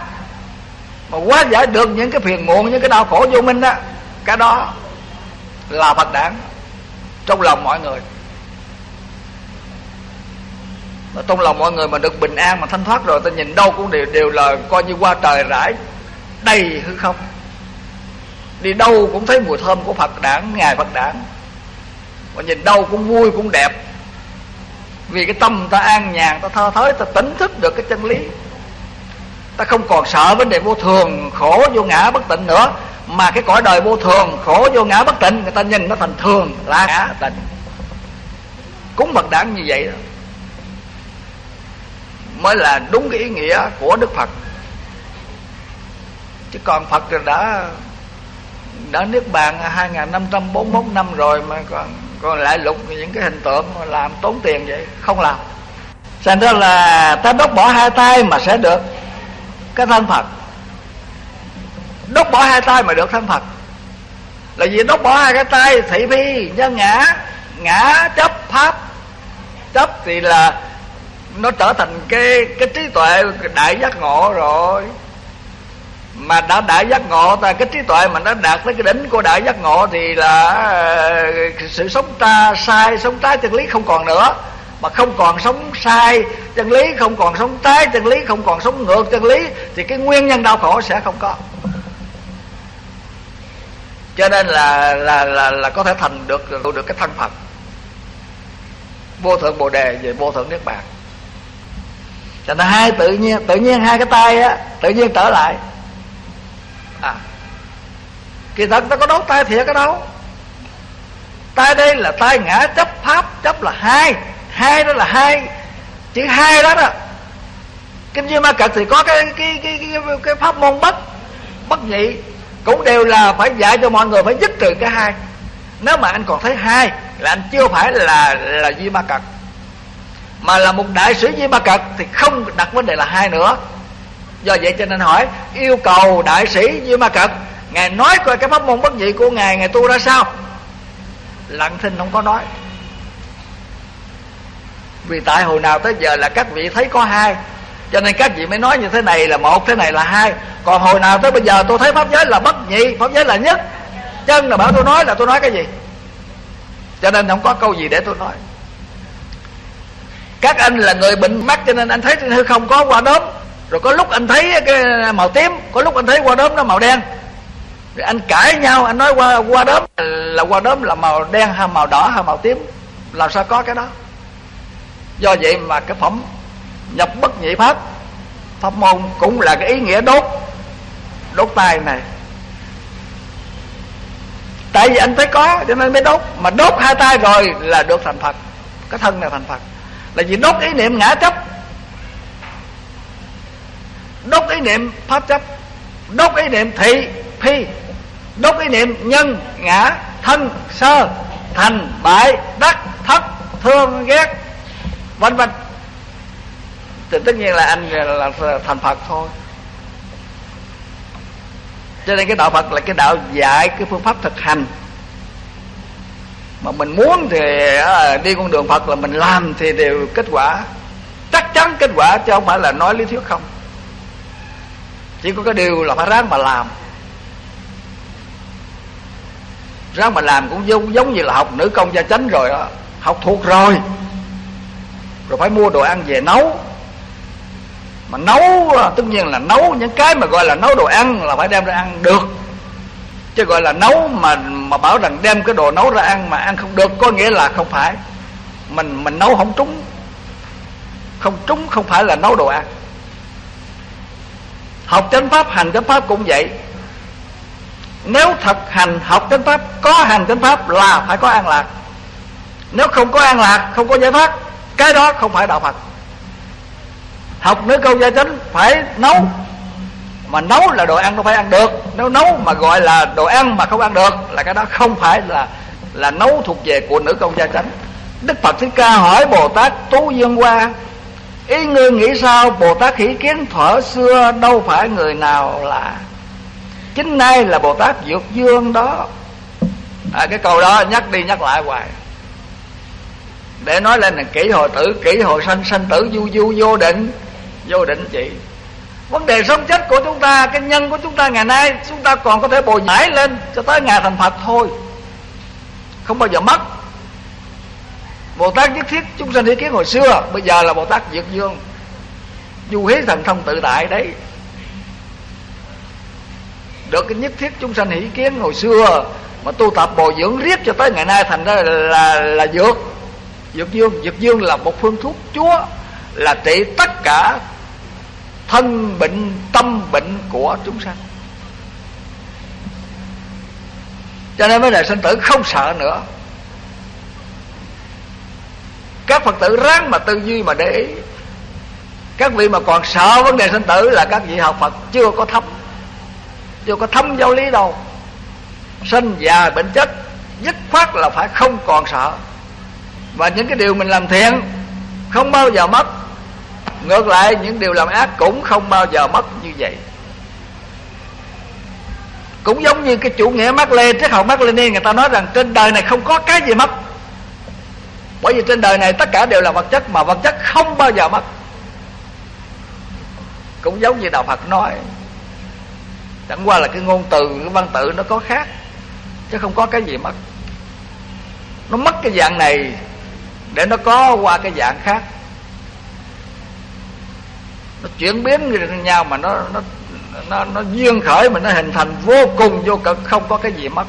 mà quá giải được những cái phiền muộn, những cái đau khổ vô minh đó cái đó là phật đản trong lòng mọi người. Mà trong lòng mọi người mà được bình an, mà thanh thoát rồi, ta nhìn đâu cũng đều đều là coi như qua trời rải đầy hư không. Đi đâu cũng thấy mùi thơm của phật đản ngài phật đản. Và nhìn đâu cũng vui, cũng đẹp. Vì cái tâm ta an nhàn, ta thơ thới ta tỉnh thức được cái chân lý ta không còn sợ vấn đề vô thường, khổ vô ngã bất tịnh nữa. Mà cái cõi đời vô thường, khổ vô ngã bất tịnh, người ta nhìn nó thành thường, là ngã tịnh. Cúng bậc đản như vậy đó mới là đúng cái ý nghĩa của đức phật. Chứ còn phật đã đã niết bàn 2541 năm rồi mà còn còn lại lục những cái hình tượng mà làm tốn tiền vậy, không làm. Thành ra là ta đốt bỏ hai tay mà sẽ được cái thân phật. Đốt bỏ hai tay mà được thân phật. Là vì đốt bỏ hai cái tay thị phi nhân ngã ngã chấp pháp. Chấp thì là nó trở thành cái cái trí tuệ đại giác ngộ rồi. Mà đã đại giác ngộ, ta cái trí tuệ mà nó đạt tới cái đỉnh của đại giác ngộ thì là ờ, sự sống ta sai, sống trái chân lý không còn nữa mà không còn sống sai, chân lý không còn sống trái, chân lý không còn sống ngược chân lý, thì cái nguyên nhân đau khổ sẽ không có. Cho nên là là là là có thể thành được được cái thân phật vô thượng bồ đề về vô thượng niết bàn. Cho nên hai tự nhiên tự nhiên hai cái tay á, tự nhiên trở lại. À kỳ thật ta có đấu tay thiệt cái đâu tay đây là tay ngã chấp pháp, chấp là hai hai đó là hai. Chữ hai đó đó kinh duy ma cật thì có cái cái cái cái, cái, pháp môn bất bất nhị cũng đều là phải dạy cho mọi người phải dứt trừ cái hai. Nếu mà anh còn thấy hai là anh chưa phải là là duy ma cật mà là một đại sĩ Di Ma Cật thì không đặt vấn đề là hai nữa. Do vậy cho nên hỏi yêu cầu đại sĩ Di Ma Cật ngài nói coi cái pháp môn bất nhị của ngài ngài tu ra sao? Lặng thinh không có nói vì tại hồi nào tới giờ là các vị thấy có hai. Cho nên các vị mới nói như thế này là một, thế này là hai. Còn hồi nào tới bây giờ tôi thấy pháp giới là bất nhị, pháp giới là nhất. Chân là bảo tôi nói là tôi nói cái gì? Cho nên không có câu gì để tôi nói. Các anh là người bệnh mắt cho nên anh thấy trên hư không có qua đốm. Rồi có lúc anh thấy cái màu tím, có lúc anh thấy qua đốm nó màu đen. Rồi anh cãi nhau, anh nói qua qua đốm là qua đốm là màu đen hay màu đỏ hay màu tím? Làm sao có cái đó? Do vậy mà cái phẩm nhập bất nhị pháp pháp môn cũng là cái ý nghĩa đốt đốt tay này. Tại vì anh thấy có, cho nên mới đốt. Mà đốt hai tay rồi là được thành phật. Cái thân này thành phật. Là vì đốt ý niệm ngã chấp. Đốt ý niệm pháp chấp. Đốt ý niệm thị, phi. Đốt ý niệm nhân, ngã, thân, sơ, thành, bại, đắc, thất, thương, ghét vân vân. Thì tất nhiên là anh là thành phật thôi. Cho nên cái đạo phật là cái đạo dạy cái phương pháp thực hành. Mà mình muốn thì à, đi con đường phật là mình làm thì đều kết quả. Chắc chắn kết quả chứ không phải là nói lý thuyết không. Chỉ có cái điều là phải ráng mà làm. Ráng mà làm cũng giống, giống như là học nữ công gia chánh rồi đó. Học thuộc rồi rồi phải mua đồ ăn về nấu. Mà nấu à, tất nhiên là nấu những cái mà gọi là nấu đồ ăn là phải đem ra ăn được. Chứ gọi là nấu mà mà bảo rằng đem cái đồ nấu ra ăn mà ăn không được, có nghĩa là không phải. Mình mình nấu không trúng. Không trúng không phải là nấu đồ ăn. Học chánh pháp, hành chánh pháp cũng vậy. Nếu thực hành học chánh pháp, có hành chánh pháp là phải có an lạc. Nếu không có an lạc, không có giải thoát cái đó không phải đạo phật. Học nữ câu gia chánh phải nấu. Mà nấu là đồ ăn nó phải ăn được. Nếu nấu mà gọi là đồ ăn mà không ăn được là cái đó không phải là là nấu thuộc về của nữ công gia chánh. Đức phật thích ca hỏi bồ tát tú dương qua ý ngươi nghĩ sao? Bồ tát khỉ kiến thuở xưa đâu phải người nào là? Chính nay là bồ tát dược dương đó. À, cái câu đó nhắc đi nhắc lại hoài để nói lên là kỹ hồi tử kỹ hồi sanh sanh tử du du vô định. Vô định chị. Vấn đề sống chết của chúng ta cái nhân của chúng ta ngày nay chúng ta còn có thể bồi nhảy lên cho tới ngày thành phật thôi. Không bao giờ mất. Bồ tát nhất thiết chúng sanh ý kiến hồi xưa bây giờ là bồ tát diệt dương. Du hí thần thông tự tại đấy. Được cái nhất thiết chúng sanh hỷ kiến hồi xưa mà tu tập bồi dưỡng riết cho tới ngày nay thành ra là là, là dược dược dương. Dược dương là một phương thuốc chúa, là trị tất cả thân bệnh, tâm bệnh của chúng sanh. Cho nên vấn đề sinh tử không sợ nữa. Các phật tử ráng mà tư duy mà để ý. Các vị mà còn sợ vấn đề sinh tử là các vị học phật chưa có thấm, chưa có thấm giáo lý đâu. Sinh già bệnh chết, dứt khoát là phải không còn sợ và những cái điều mình làm thiện không bao giờ mất. Ngược lại, những điều làm ác cũng không bao giờ mất như vậy. Cũng giống như cái chủ nghĩa mác lê triết học mác lê người ta nói rằng trên đời này không có cái gì mất. Bởi vì trên đời này tất cả đều là vật chất mà vật chất không bao giờ mất. Cũng giống như đạo phật nói, chẳng qua là cái ngôn từ, cái văn tự nó có khác, chứ không có cái gì mất. Nó mất cái dạng này để nó có qua cái dạng khác. Nó chuyển biến nhau mà nó nó nó nó duyên khởi mà nó hình thành vô cùng vô cực không có cái gì mất.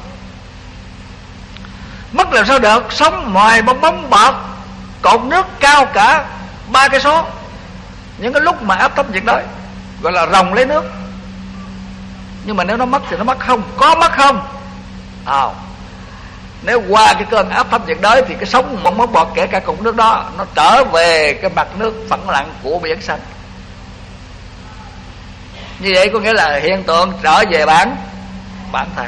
Mất làm sao được? Sống ngoài bong bóng bọt cột nước cao cả ba cái số. Những cái lúc mà áp thấp nhiệt đới gọi là rồng lấy nước. Nhưng mà nếu nó mất thì nó mất không? Có mất không? À, nếu qua cái cơn áp thấp nhiệt đới thì cái sống mỏng bóng bọt kể cả cục nước đó nó trở về cái mặt nước phẳng lặng của biển xanh. Như vậy có nghĩa là hiện tượng trở về bản bản thể.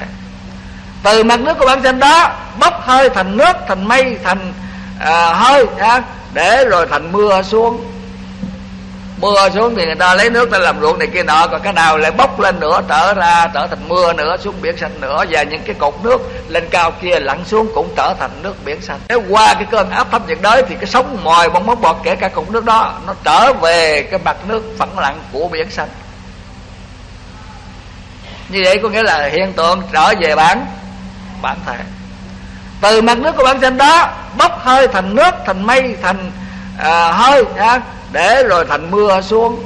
Từ mặt nước của bản xanh đó bốc hơi thành nước thành mây thành à, hơi à, để rồi thành mưa xuống mưa xuống thì người ta lấy nước ta làm ruộng này kia nọ còn cái nào lại bốc lên nữa trở ra trở thành mưa nữa xuống biển xanh nữa và những cái cột nước lên cao kia lặn xuống cũng trở thành nước biển xanh. Nếu qua cái cơn áp thấp nhiệt đới thì cái sóng mồi bong bóng bọt kể cả cột nước đó nó trở về cái mặt nước phẳng lặng của biển xanh. Như vậy có nghĩa là hiện tượng trở về bản bản thể. Từ mặt nước của bản xanh đó bốc hơi thành nước thành mây thành à, hơi ha, để rồi thành mưa xuống.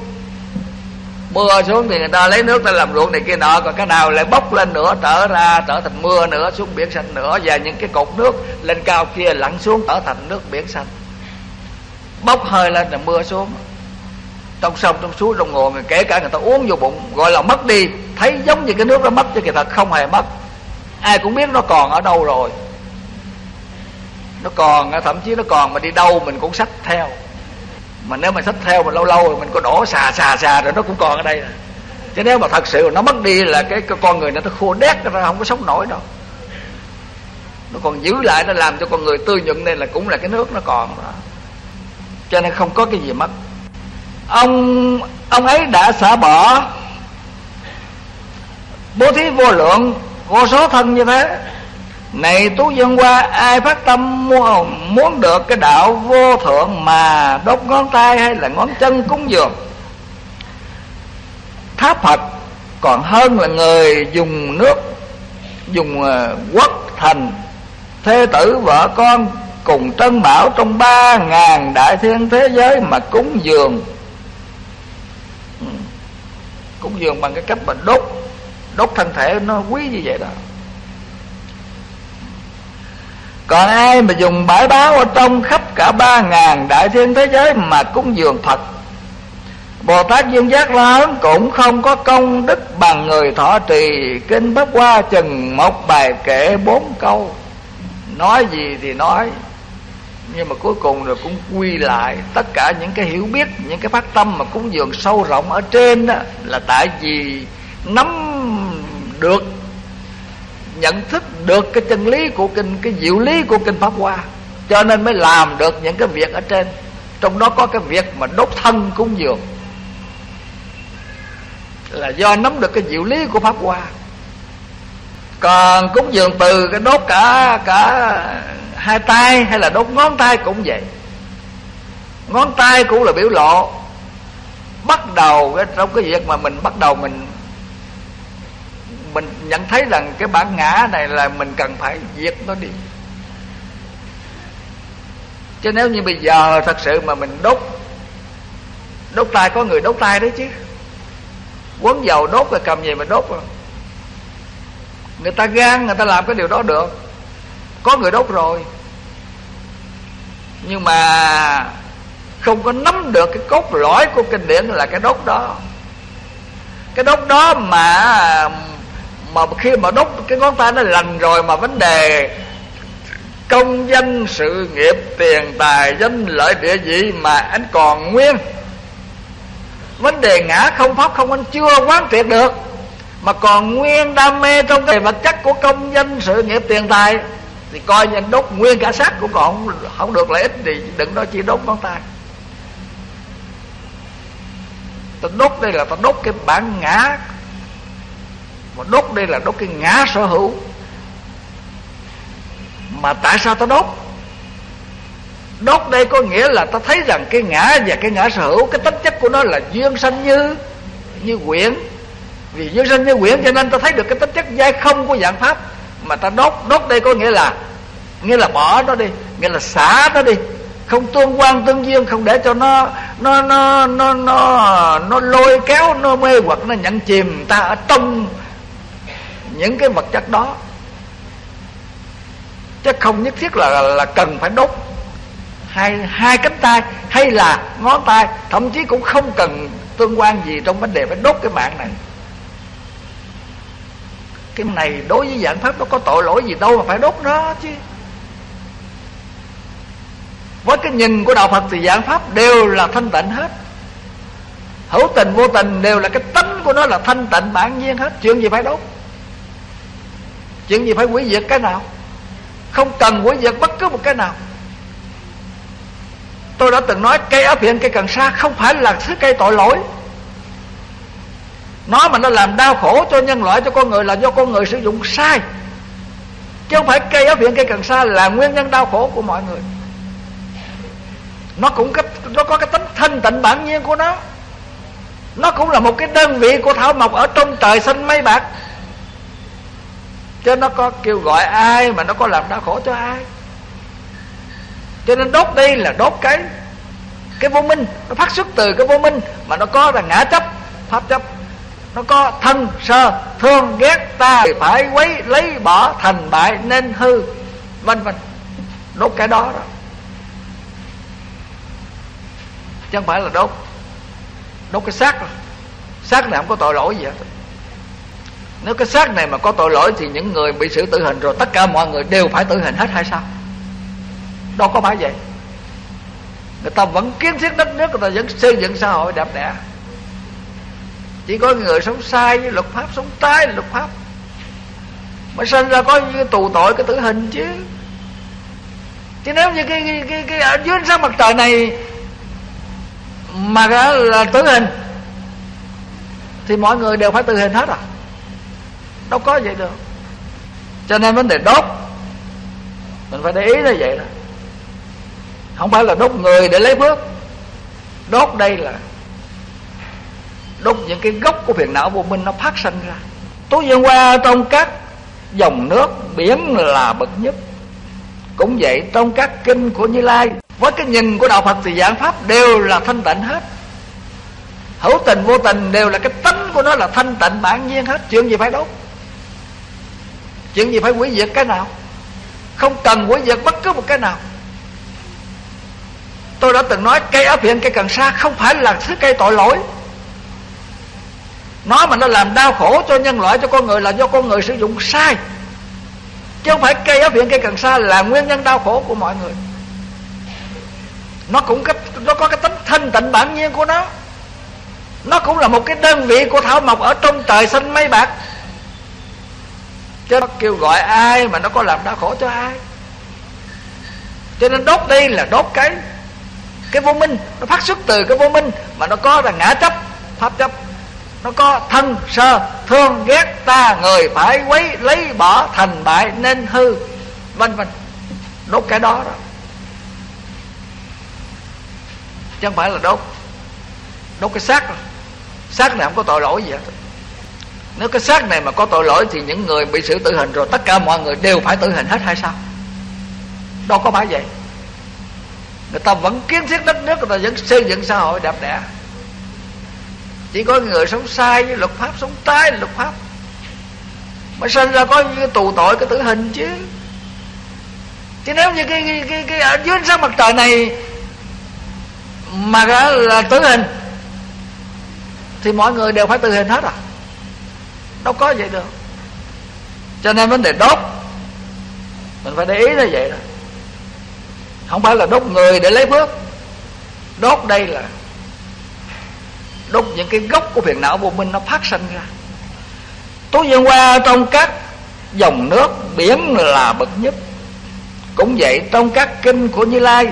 Mưa xuống thì người ta lấy nước ta làm ruộng này kia nọ, còn cái nào lại bốc lên nữa, trở ra, trở thành mưa nữa, xuống biển xanh nữa, và những cái cột nước lên cao kia lặn xuống, trở thành nước biển xanh. Bốc hơi lên là mưa xuống. Trong sông, trong suối, trong nguồn kể cả người ta uống vô bụng, gọi là mất đi. Thấy giống như cái nước nó mất chứ kỳ thật không hề mất. Ai cũng biết nó còn ở đâu rồi. Nó còn, thậm chí nó còn mà đi đâu mình cũng sách theo mà nếu mà xách theo mà lâu lâu rồi mình có đổ xà xà xà rồi nó cũng còn ở đây chứ nếu mà thật sự nó mất đi là cái, cái con người nó khô đét ra không có sống nổi đâu. Nó còn giữ lại nó làm cho con người tư nhuận nên là cũng là cái nước nó còn đó. Cho nên không có cái gì mất. Ông ông ấy đã xả bỏ bố thí vô lượng vô số thân như thế này tú dân qua ai phát tâm muốn, muốn được cái đạo vô thượng mà đốt ngón tay hay là ngón chân cúng dường? Tháp phật còn hơn là người dùng nước dùng quất quốc thành thê tử vợ con cùng tân bảo trong ba ngàn đại thiên thế giới mà cúng dường. Ừ. Cúng dường bằng cái cách mà đốt đốt thân thể nó quý như vậy đó còn ai mà dùng bãi báo ở trong khắp cả ba ngàn đại thiên thế giới mà cúng dường Phật? Bồ Tát Dương Giác lớn cũng không có công đức bằng người thọ trì. Kinh Pháp Hoa chừng một bài kể bốn câu. Nói gì thì nói, Nhưng mà cuối cùng rồi cũng quy lại Tất cả những cái hiểu biết, Những cái phát tâm mà cúng dường sâu rộng ở trên đó Là tại vì nắm được nhận thức được cái chân lý của kinh, cái diệu lý của kinh pháp hoa. Cho nên mới làm được những cái việc ở trên. Trong đó có cái việc mà đốt thân cúng dường. Là do nắm được cái diệu lý của pháp hoa. Còn cúng dường từ cái đốt cả cả hai tay hay là đốt ngón tay cũng vậy. Ngón tay cũng là biểu lộ. Bắt đầu trong cái việc mà mình bắt đầu mình mình nhận thấy rằng cái bản ngã này là mình cần phải diệt nó đi. Chứ nếu như bây giờ thật sự mà mình đốt đốt tay, có người đốt tay đấy chứ. Quấn dầu đốt rồi cầm gì mà đốt rồi. Người ta gan, người ta làm cái điều đó được. Có người đốt rồi. Nhưng mà không có nắm được cái cốt lõi của kinh điển là cái đốt đó. Cái đốt đó mà mà khi mà đốt cái ngón tay nó lành rồi mà vấn đề công danh sự nghiệp tiền tài danh lợi địa vị mà anh còn nguyên. Vấn đề ngã không pháp không anh chưa quán triệt được. Mà còn nguyên đam mê trong cái vật chất của công danh sự nghiệp tiền tài thì coi như đốt nguyên cả xác cũng còn không, không được lợi ích thì đừng nói chỉ đốt ngón tay. Ta đốt đây là ta đốt cái bản ngã mà đốt đây là đốt cái ngã sở hữu. Mà tại sao ta đốt? Đốt đây có nghĩa là ta thấy rằng cái ngã và cái ngã sở hữu, cái tính chất của nó là duyên sanh như như quyển. Vì duyên sanh như quyển cho nên ta thấy được cái tính chất giai không của dạng pháp. Mà ta đốt đốt đây có nghĩa là nghĩa là bỏ nó đi, nghĩa là xả nó đi. Không tương quan tương duyên, không để cho nó nó nó nó nó nó lôi kéo, nó mê hoặc, nó nhận chìm. Ta ở trong những cái vật chất đó. Chứ không nhất thiết là là cần phải đốt hai hai cánh tay hay là ngón tay, thậm chí cũng không cần tương quan gì trong vấn đề phải đốt cái mạng này. Cái này đối với dạng pháp nó có tội lỗi gì đâu mà phải đốt nó chứ. Với cái nhìn của đạo phật thì dạng pháp đều là thanh tịnh hết. Hữu tình, vô tình đều là cái tánh của nó là thanh tịnh bản nhiên hết. Chuyện gì phải đốt? Chuyện gì phải quỷ diệt cái nào? Không cần quỷ diệt bất cứ một cái nào. Tôi đã từng nói cây áp hiện cây cần sa không phải là thứ cây tội lỗi. Nó mà nó làm đau khổ cho nhân loại cho con người là do con người sử dụng sai. Chứ không phải cây áp hiện cây cần sa là nguyên nhân đau khổ của mọi người. Nó cũng cái, nó có cái tính thanh tịnh bản nhiên của nó. Nó cũng là một cái đơn vị của thảo mộc ở trong trời xanh mây bạc cho nó có kêu gọi ai mà nó có làm đau khổ cho ai. Cho nên đốt đi là đốt cái cái vô minh. Nó phát xuất từ cái vô minh mà nó có là ngã chấp, pháp chấp. Nó có thân, sơ, thương, ghét, ta phải quấy, lấy, bỏ, thành bại, nên hư, vân vân. Đốt cái đó đó. Chứ không phải là đốt. Đốt cái xác. Xác này không có tội lỗi gì hết nếu cái xác này mà có tội lỗi thì những người bị xử tử hình rồi tất cả mọi người đều phải tử hình hết hay sao? Đâu có phải vậy. Người ta vẫn kiến thiết đất nước người ta vẫn xây dựng xã hội đẹp đẽ. Chỉ có người sống sai với luật pháp sống trái luật pháp. Mới sinh ra có cái tù tội cái tử hình chứ. Chứ nếu như cái cái cái, cái ở dưới ánh sáng mặt trời này mà là, là tử hình thì mọi người đều phải tử hình hết à? Đâu có vậy được. Cho nên vấn đề đốt, mình phải để ý là vậy đó. Không phải là đốt người để lấy phước. Đốt đây là đốt những cái gốc của phiền não vô minh nó phát sinh ra. Tối dương qua trong các dòng nước, biển là bậc nhất. Cũng vậy trong các kinh của như lai, với cái nhìn của đạo phật thì giảng pháp đều là thanh tịnh hết. Hữu tình vô tình đều là cái tánh của nó là thanh tịnh bản nhiên hết. Chuyện gì phải đốt? Chuyện gì phải hủy diệt cái nào? Không cần hủy diệt bất cứ một cái nào. Tôi đã từng nói cây áp hiện cây cần sa không phải là thứ cây tội lỗi. Nó mà nó làm đau khổ cho nhân loại cho con người là do con người sử dụng sai. Chứ không phải cây áp hiện cây cần sa là nguyên nhân đau khổ của mọi người. Nó cũng cái, nó có cái tính thanh tịnh bản nhiên của nó. Nó cũng là một cái đơn vị của thảo mộc ở trong trời xanh mây bạc chứ nó kêu gọi ai mà nó có làm đau khổ cho ai? Cho nên đốt đi là đốt cái cái vô minh. Nó phát xuất từ cái vô minh mà nó có là ngã chấp, pháp chấp. Nó có thân, sơ, thương, ghét, ta, người phải quấy, lấy, bỏ, thành bại, nên hư, vân vân. Đốt cái đó đó. Chứ không phải là đốt. Đốt cái xác. Xác này không có tội lỗi gì hết nếu cái xác này mà có tội lỗi thì những người bị xử tử hình rồi tất cả mọi người đều phải tử hình hết hay sao? Đâu có phải vậy. Người ta vẫn kiến thiết đất nước người ta vẫn xây dựng xã hội đẹp đẽ. Chỉ có người sống sai với luật pháp sống trái luật pháp mà sinh ra có cái tù tội cái tử hình chứ. Chứ nếu như cái cái cái, cái ở dưới ánh sáng mặt trời này mà là, là tử hình thì mọi người đều phải tử hình hết à? Đâu có vậy được. Cho nên vấn đề đốt, mình phải để ý là vậy đó không phải là đốt người để lấy phước. Đốt đây là đốt những cái gốc của phiền não vô minh nó phát sinh ra. Tối hôm qua trong các dòng nước, biển là bậc nhất. Cũng vậy trong các kinh của như lai,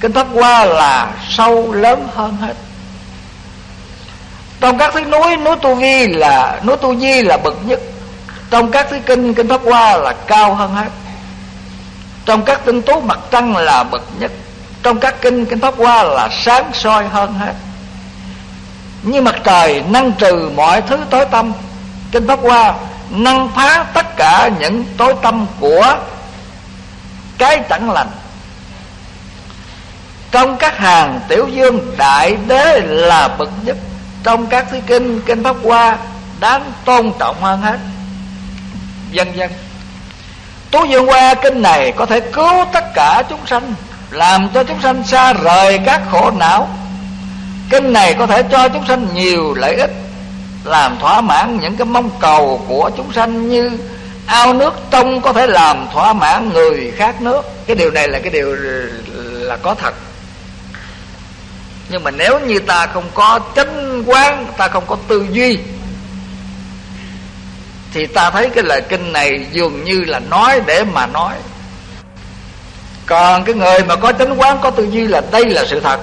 kinh pháp hoa là sâu lớn hơn hết trong các thứ núi núi tu vi là núi tu di là bậc nhất. Trong các thứ kinh kinh pháp hoa là cao hơn hết. Trong các tinh tú mặt trăng là bậc nhất. Trong các kinh kinh pháp hoa là sáng soi hơn hết. Như mặt trời năng trừ mọi thứ tối tâm kinh pháp hoa năng phá tất cả những tối tâm của cái chẳng lành. Trong các hàng tiểu dương đại đế là bậc nhất trong các thứ kinh kinh pháp hoa đáng tôn trọng hơn hết. Vân vân. Tú dương hoa kinh này có thể cứu tất cả chúng sanh, làm cho chúng sanh xa rời các khổ não. Kinh này có thể cho chúng sanh nhiều lợi ích, làm thỏa mãn những cái mong cầu của chúng sanh như ao nước trong có thể làm thỏa mãn người khác nước. Cái điều này là cái điều là có thật nhưng mà nếu như ta không có chánh quán, ta không có tư duy, thì ta thấy cái lời kinh này dường như là nói để mà nói. Còn cái người mà có chánh quán, có tư duy là đây là sự thật.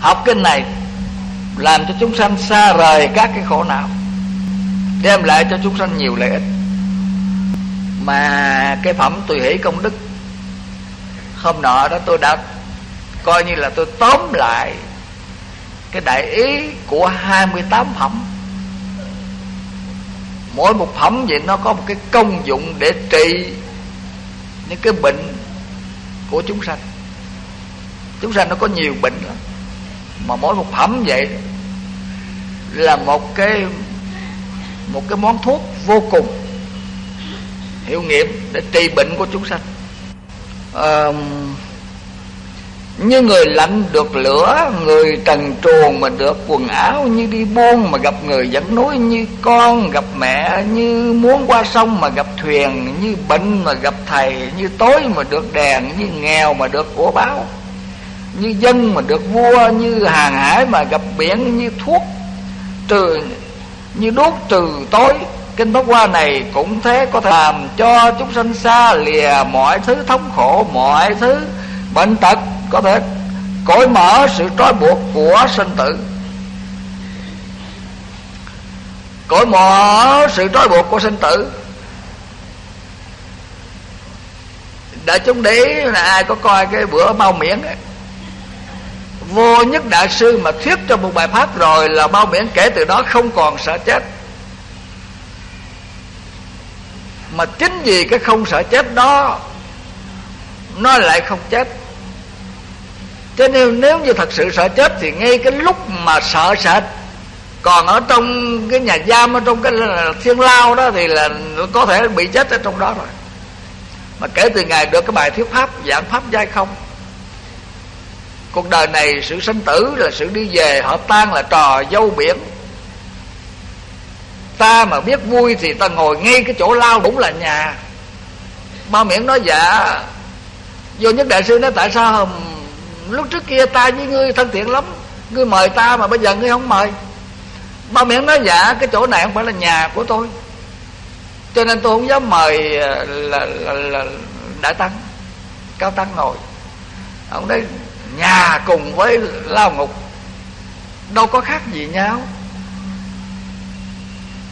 Học kinh này làm cho chúng sanh xa rời các cái khổ não, đem lại cho chúng sanh nhiều lợi ích. Mà cái phẩm tùy hỷ công đức, hôm nọ đó tôi đã coi như là tôi tóm lại cái đại ý của 28 phẩm. Mỗi một phẩm vậy nó có một cái công dụng để trị những cái bệnh của chúng sanh. Chúng sanh nó có nhiều bệnh lắm. Mà mỗi một phẩm vậy là một cái một cái món thuốc vô cùng hiệu nghiệm để trị bệnh của chúng sanh. À, như người lạnh được lửa, người trần truồng mà được quần áo, như đi buôn mà gặp người dẫn núi, như con gặp mẹ, như muốn qua sông mà gặp thuyền, như bệnh mà gặp thầy, như tối mà được đèn, như nghèo mà được của báo, như dân mà được vua, như hàng hải mà gặp biển, như thuốc trừ, như đốt trừ tối. Kinh pháp hoa này cũng thế, có thể làm cho chúng sanh xa lìa mọi thứ thống khổ, mọi thứ bệnh tật có thể cởi mở sự trói buộc của sinh tử. Cởi mở sự trói buộc của sinh tử. Đại chúng để là ai có coi cái bữa bao miệng ấy? Vô nhất đại sư mà thuyết cho một bài pháp rồi là bao miễn kể từ đó không còn sợ chết. Mà chính vì cái không sợ chết đó, nó lại không chết cho nên nếu như thật sự sợ chết thì ngay cái lúc mà sợ sệt còn ở trong cái nhà giam, ở trong cái thiên lao đó thì là có thể bị chết ở trong đó rồi mà kể từ ngày được cái bài thuyết pháp, giảng pháp giai không, cuộc đời này sự sinh tử là sự đi về hợp tan là trò dâu biển. Ta mà biết vui thì ta ngồi ngay cái chỗ lao cũng là nhà. Ba miệng nói dạ vô nhất đại sư nói, tại sao lúc trước kia ta với ngươi thân thiện lắm. Ngươi mời ta mà bây giờ ngươi không mời. Ba miệng nói dạ cái chỗ này không phải là nhà của tôi. Cho nên tôi không dám mời ờ, là, là, là, đại tăng cao tăng ngồi. Ông đấy nhà cùng với lao ngục đâu có khác gì nhau.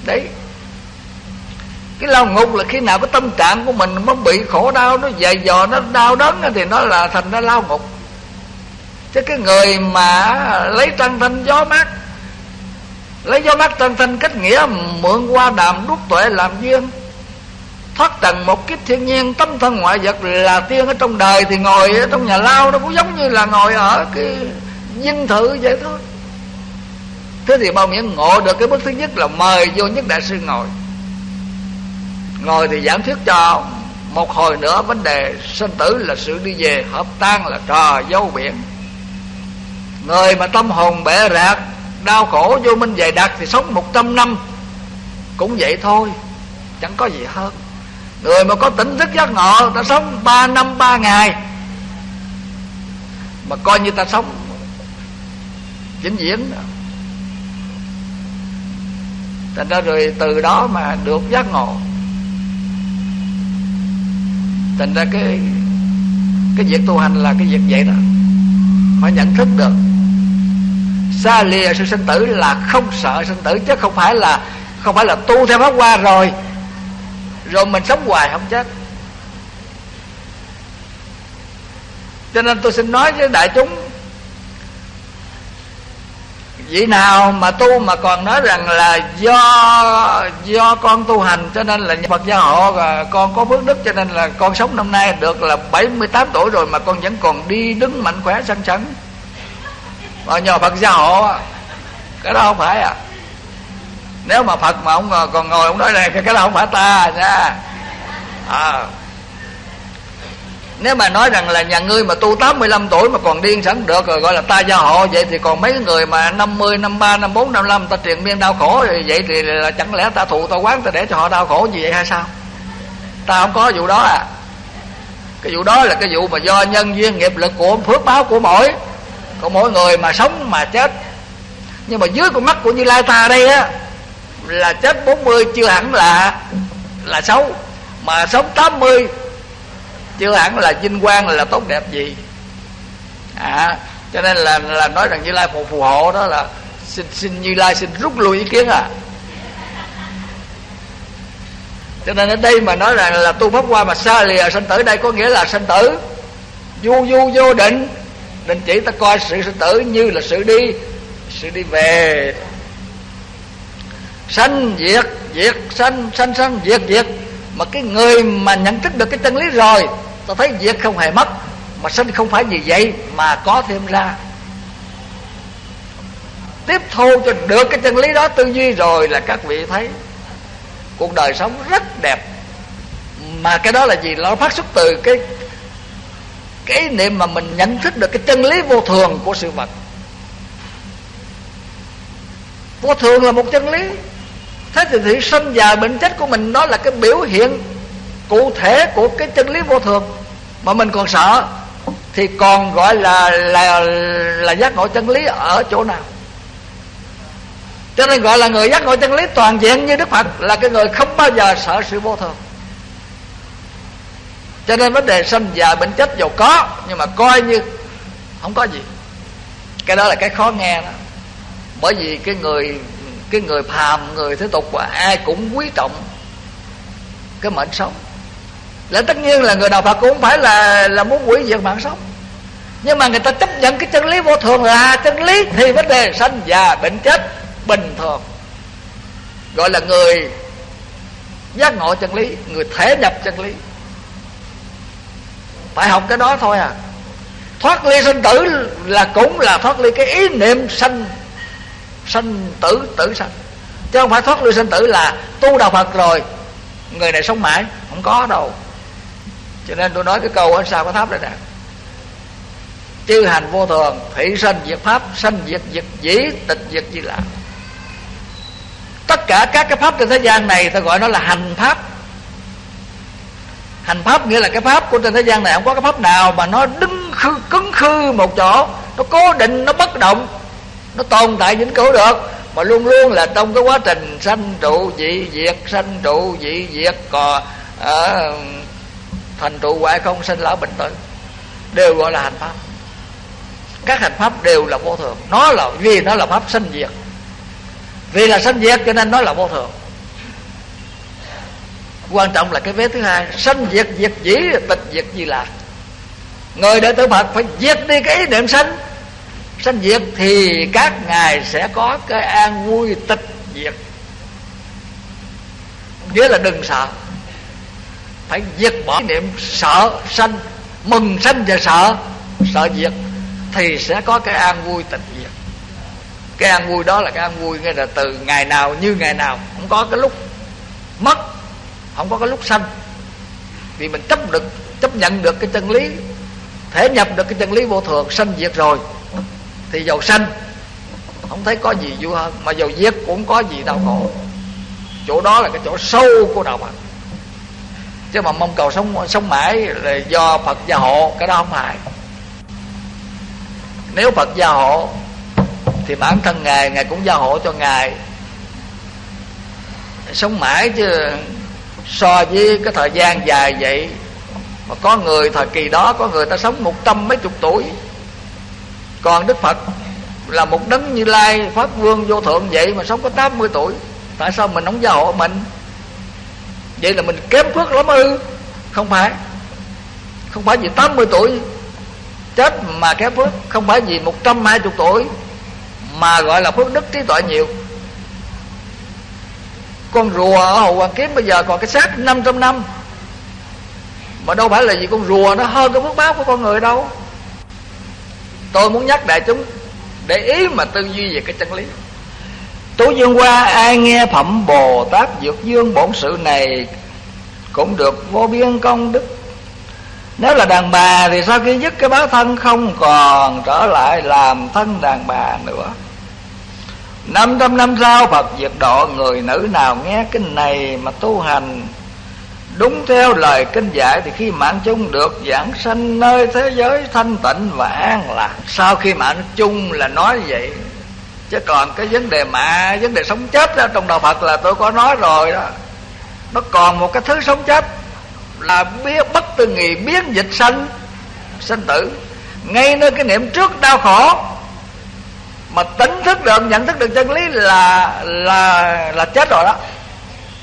Đấy. Cái lao ngục là khi nào cái tâm trạng của mình nó bị khổ đau nó dày dò nó đau đớn thì nó là thành ra lao ngục chứ cái người mà lấy trăng thanh gió mát, lấy gió mát trăng thanh kết nghĩa mượn qua đàm đúc tuệ làm duyên, thoát trần một kiếp thiên nhiên, tâm thân ngoại vật là tiên ở trong đời thì ngồi ở trong nhà lao nó cũng giống như là ngồi ở cái dinh thự vậy thôi. Thế thì bao nhiêu ngộ được cái bước thứ nhất là mời vô nhất đại sư ngồi. Ngồi thì giảng thuyết cho một hồi nữa vấn đề sinh tử là sự đi về, hợp tan là trò dấu biển người mà tâm hồn bể rạc, đau khổ vô minh dày đặc thì sống một trăm năm. Cũng vậy thôi, chẳng có gì hơn. Người mà có tỉnh thức giác ngộ, ta sống ba năm ba ngày. Mà coi như ta sống vĩnh viễn. Thành ra rồi từ đó mà được giác ngộ. Thành ra cái cái việc tu hành là cái việc vậy đó. Phải nhận thức được xa lìa sự sinh tử là không sợ sinh tử, chứ không phải là không phải là tu theo pháp qua rồi. Rồi mình sống hoài không chết. Cho nên tôi xin nói với đại chúng, vị nào mà tu mà còn nói rằng là do do con tu hành, cho nên là Phật gia hộ và con có phước đức, cho nên là con sống năm nay được là 78 tuổi rồi mà con vẫn còn đi đứng mạnh khỏe sanh sắn mà nhờ Phật gia hộ cái đó không phải à. Nếu mà Phật mà ông ờ, còn ngồi ông nói này cái đó không phải ta nha. À nếu mà nói rằng là nhà ngươi mà tu 85 tuổi mà còn điên sẵn được rồi gọi là ta gia hộ vậy thì còn mấy người mà 50, 53, 54, 55 ta truyền miên đau khổ rồi vậy thì là chẳng lẽ ta thụ ta quán ta để cho họ đau khổ gì vậy hay sao? Ta không có vụ đó à. Cái vụ đó là cái vụ mà do nhân duyên nghiệp lực của phước báo của mỗi còn mỗi người mà sống mà chết. Nhưng mà dưới con mắt của như lai ta đây á, là chết 40 chưa hẳn là là xấu. Mà sống 80 chưa hẳn là vinh quang, là tốt đẹp gì. À cho nên là là nói rằng như lai phù phù hộ đó là xin xin như lai xin rút lui ý kiến à. Cho nên ở đây mà nói rằng là tu pháp qua mà xa lìa sanh tử, đây có nghĩa là sanh tử. Du du vô định định chỉ ta coi sự sinh tử như là sự đi sự đi về. Sanh, diệt diệt, sanh sanh sanh, diệt diệt. Mà cái người mà nhận thức được cái chân lý rồi, ta thấy diệt không hề mất, mà sanh không phải vì vậy mà có thêm ra. Tiếp thu cho được cái chân lý đó tư duy rồi là các vị thấy cuộc đời sống rất đẹp. Mà cái đó là gì? Nó phát xuất từ cái cái niệm mà mình nhận thức được cái chân lý vô thường của sự vật. Vô thường là một chân lý. Thế thì sự sinh già bệnh chết của mình nó là cái biểu hiện cụ thể của cái chân lý vô thường. Mà mình còn sợ thì còn gọi là là là giác ngộ chân lý ở chỗ nào. Cho nên gọi là người giác ngộ chân lý toàn diện như đức phật là cái người không bao giờ sợ sự vô thường cho nên vấn đề sinh già bệnh chết giàu có, nhưng mà coi như không có gì. Cái đó là cái khó nghe đó. Bởi vì cái người cái người phàm, người thế tục và ai cũng quý trọng cái mệnh sống. Là tất nhiên là người đạo Phật cũng phải là là muốn quỷ diệt mạng sống. Nhưng mà người ta chấp nhận cái chân lý vô thường là chân lý thì vấn đề sanh già bệnh chết bình thường. Gọi là người giác ngộ chân lý, người thể nhập chân lý phải học cái đó thôi à. Thoát ly sinh tử là cũng là thoát ly cái ý niệm sanh sanh tử tử sanh. Chứ không phải thoát ly sinh tử là tu đạo phật rồi, người này sống mãi, không có đâu. Cho nên tôi nói cái câu ở sao có tháp đây nè. Chư hành vô thường thị sanh diệt pháp, sanh diệt diệt dĩ, tịch diệt di lạc. Tất cả các cái pháp trên thế gian này, ta gọi nó là hành pháp hành pháp nghĩa là cái pháp của trên thế gian này không có cái pháp nào mà nó đứng khư cứng khư một chỗ. Nó cố định nó bất động nó tồn tại vĩnh cửu được. Mà luôn luôn là trong cái quá trình sanh trụ dị diệt sanh trụ dị diệt cò à, ờ, thành trụ hoại không sinh lão bệnh tử đều gọi là hành pháp. Các hành pháp đều là vô thường. Nó là vì nó là pháp sanh diệt. Vì là sanh diệt cho nên nó là vô thường quan trọng là cái vế thứ hai. Sanh diệt diệt dĩ, tịch diệt di lạc. Người đệ tử phật phải diệt đi cái ý niệm sanh. Sanh diệt thì các ngài sẽ có cái an vui tịch diệt. Nghĩa là đừng sợ. Phải diệt bỏ niệm sợ sanh, mừng sanh và sợ sợ diệt thì sẽ có cái an vui tịch diệt. Cái an vui đó là cái an vui nghĩa là từ ngày nào, như ngày nào không có cái lúc mất không có cái lúc sanh. Vì mình chấp được, chấp nhận được cái chân lý, thể nhập được cái chân lý vô thường, sanh diệt rồi. Thì giàu sanh, không thấy có gì vui hơn, mà giàu diệt cũng có gì đau khổ. Chỗ đó là cái chỗ sâu của đạo Phật. Chứ mà mong cầu sống sống mãi là do Phật gia hộ, cái đó không phải nếu Phật gia hộ, thì bản thân ngài ngài cũng gia hộ cho ngài. Sống mãi chứ so với cái thời gian dài vậy, mà có người thời kỳ đó, có người ta sống một trăm mấy chục tuổi. Còn đức phật là một đấng như lai, pháp vương vô thượng vậy mà sống có 80 tuổi. Tại sao mình không gia hộ mình? Vậy là mình kém phước lắm ư? Không phải. Không phải vì 80 tuổi chết mà kém phước. Không phải vì một trăm hai chục tuổi mà gọi là phước đức trí tuệ nhiều con rùa ở hồ hoàng kiếm bây giờ còn cái xác 500 năm. Mà đâu phải là gì con rùa nó hơn cái phước báo của con người đâu. Tôi muốn nhắc đại chúng để ý mà tư duy về cái chân lý. Tối Dương qua ai nghe phẩm Bồ Tát Dược Dương bổn sự này Cũng được vô biên công đức. Nếu là đàn bà thì sau khi dứt cái báo thân Không còn trở lại làm thân đàn bà nữa? Năm trăm năm sau Phật diệt độ Người nữ nào nghe kinh này mà tu hành? Đúng theo lời kinh dạy Thì khi mạng chung được giảng sanh Nơi thế giới thanh tịnh và an lạc. Sau khi mạng chung là nói vậy Chứ còn cái vấn đề mà Vấn đề sống chết đó, trong đạo Phật là tôi có nói rồi đó. Nó còn một cái thứ sống chết Là biết bất tư nghị biến dịch sanh Sanh tử. Ngay nơi cái niệm trước đau khổ mà tỉnh thức được, nhận thức được chân lý là là là chết rồi đó.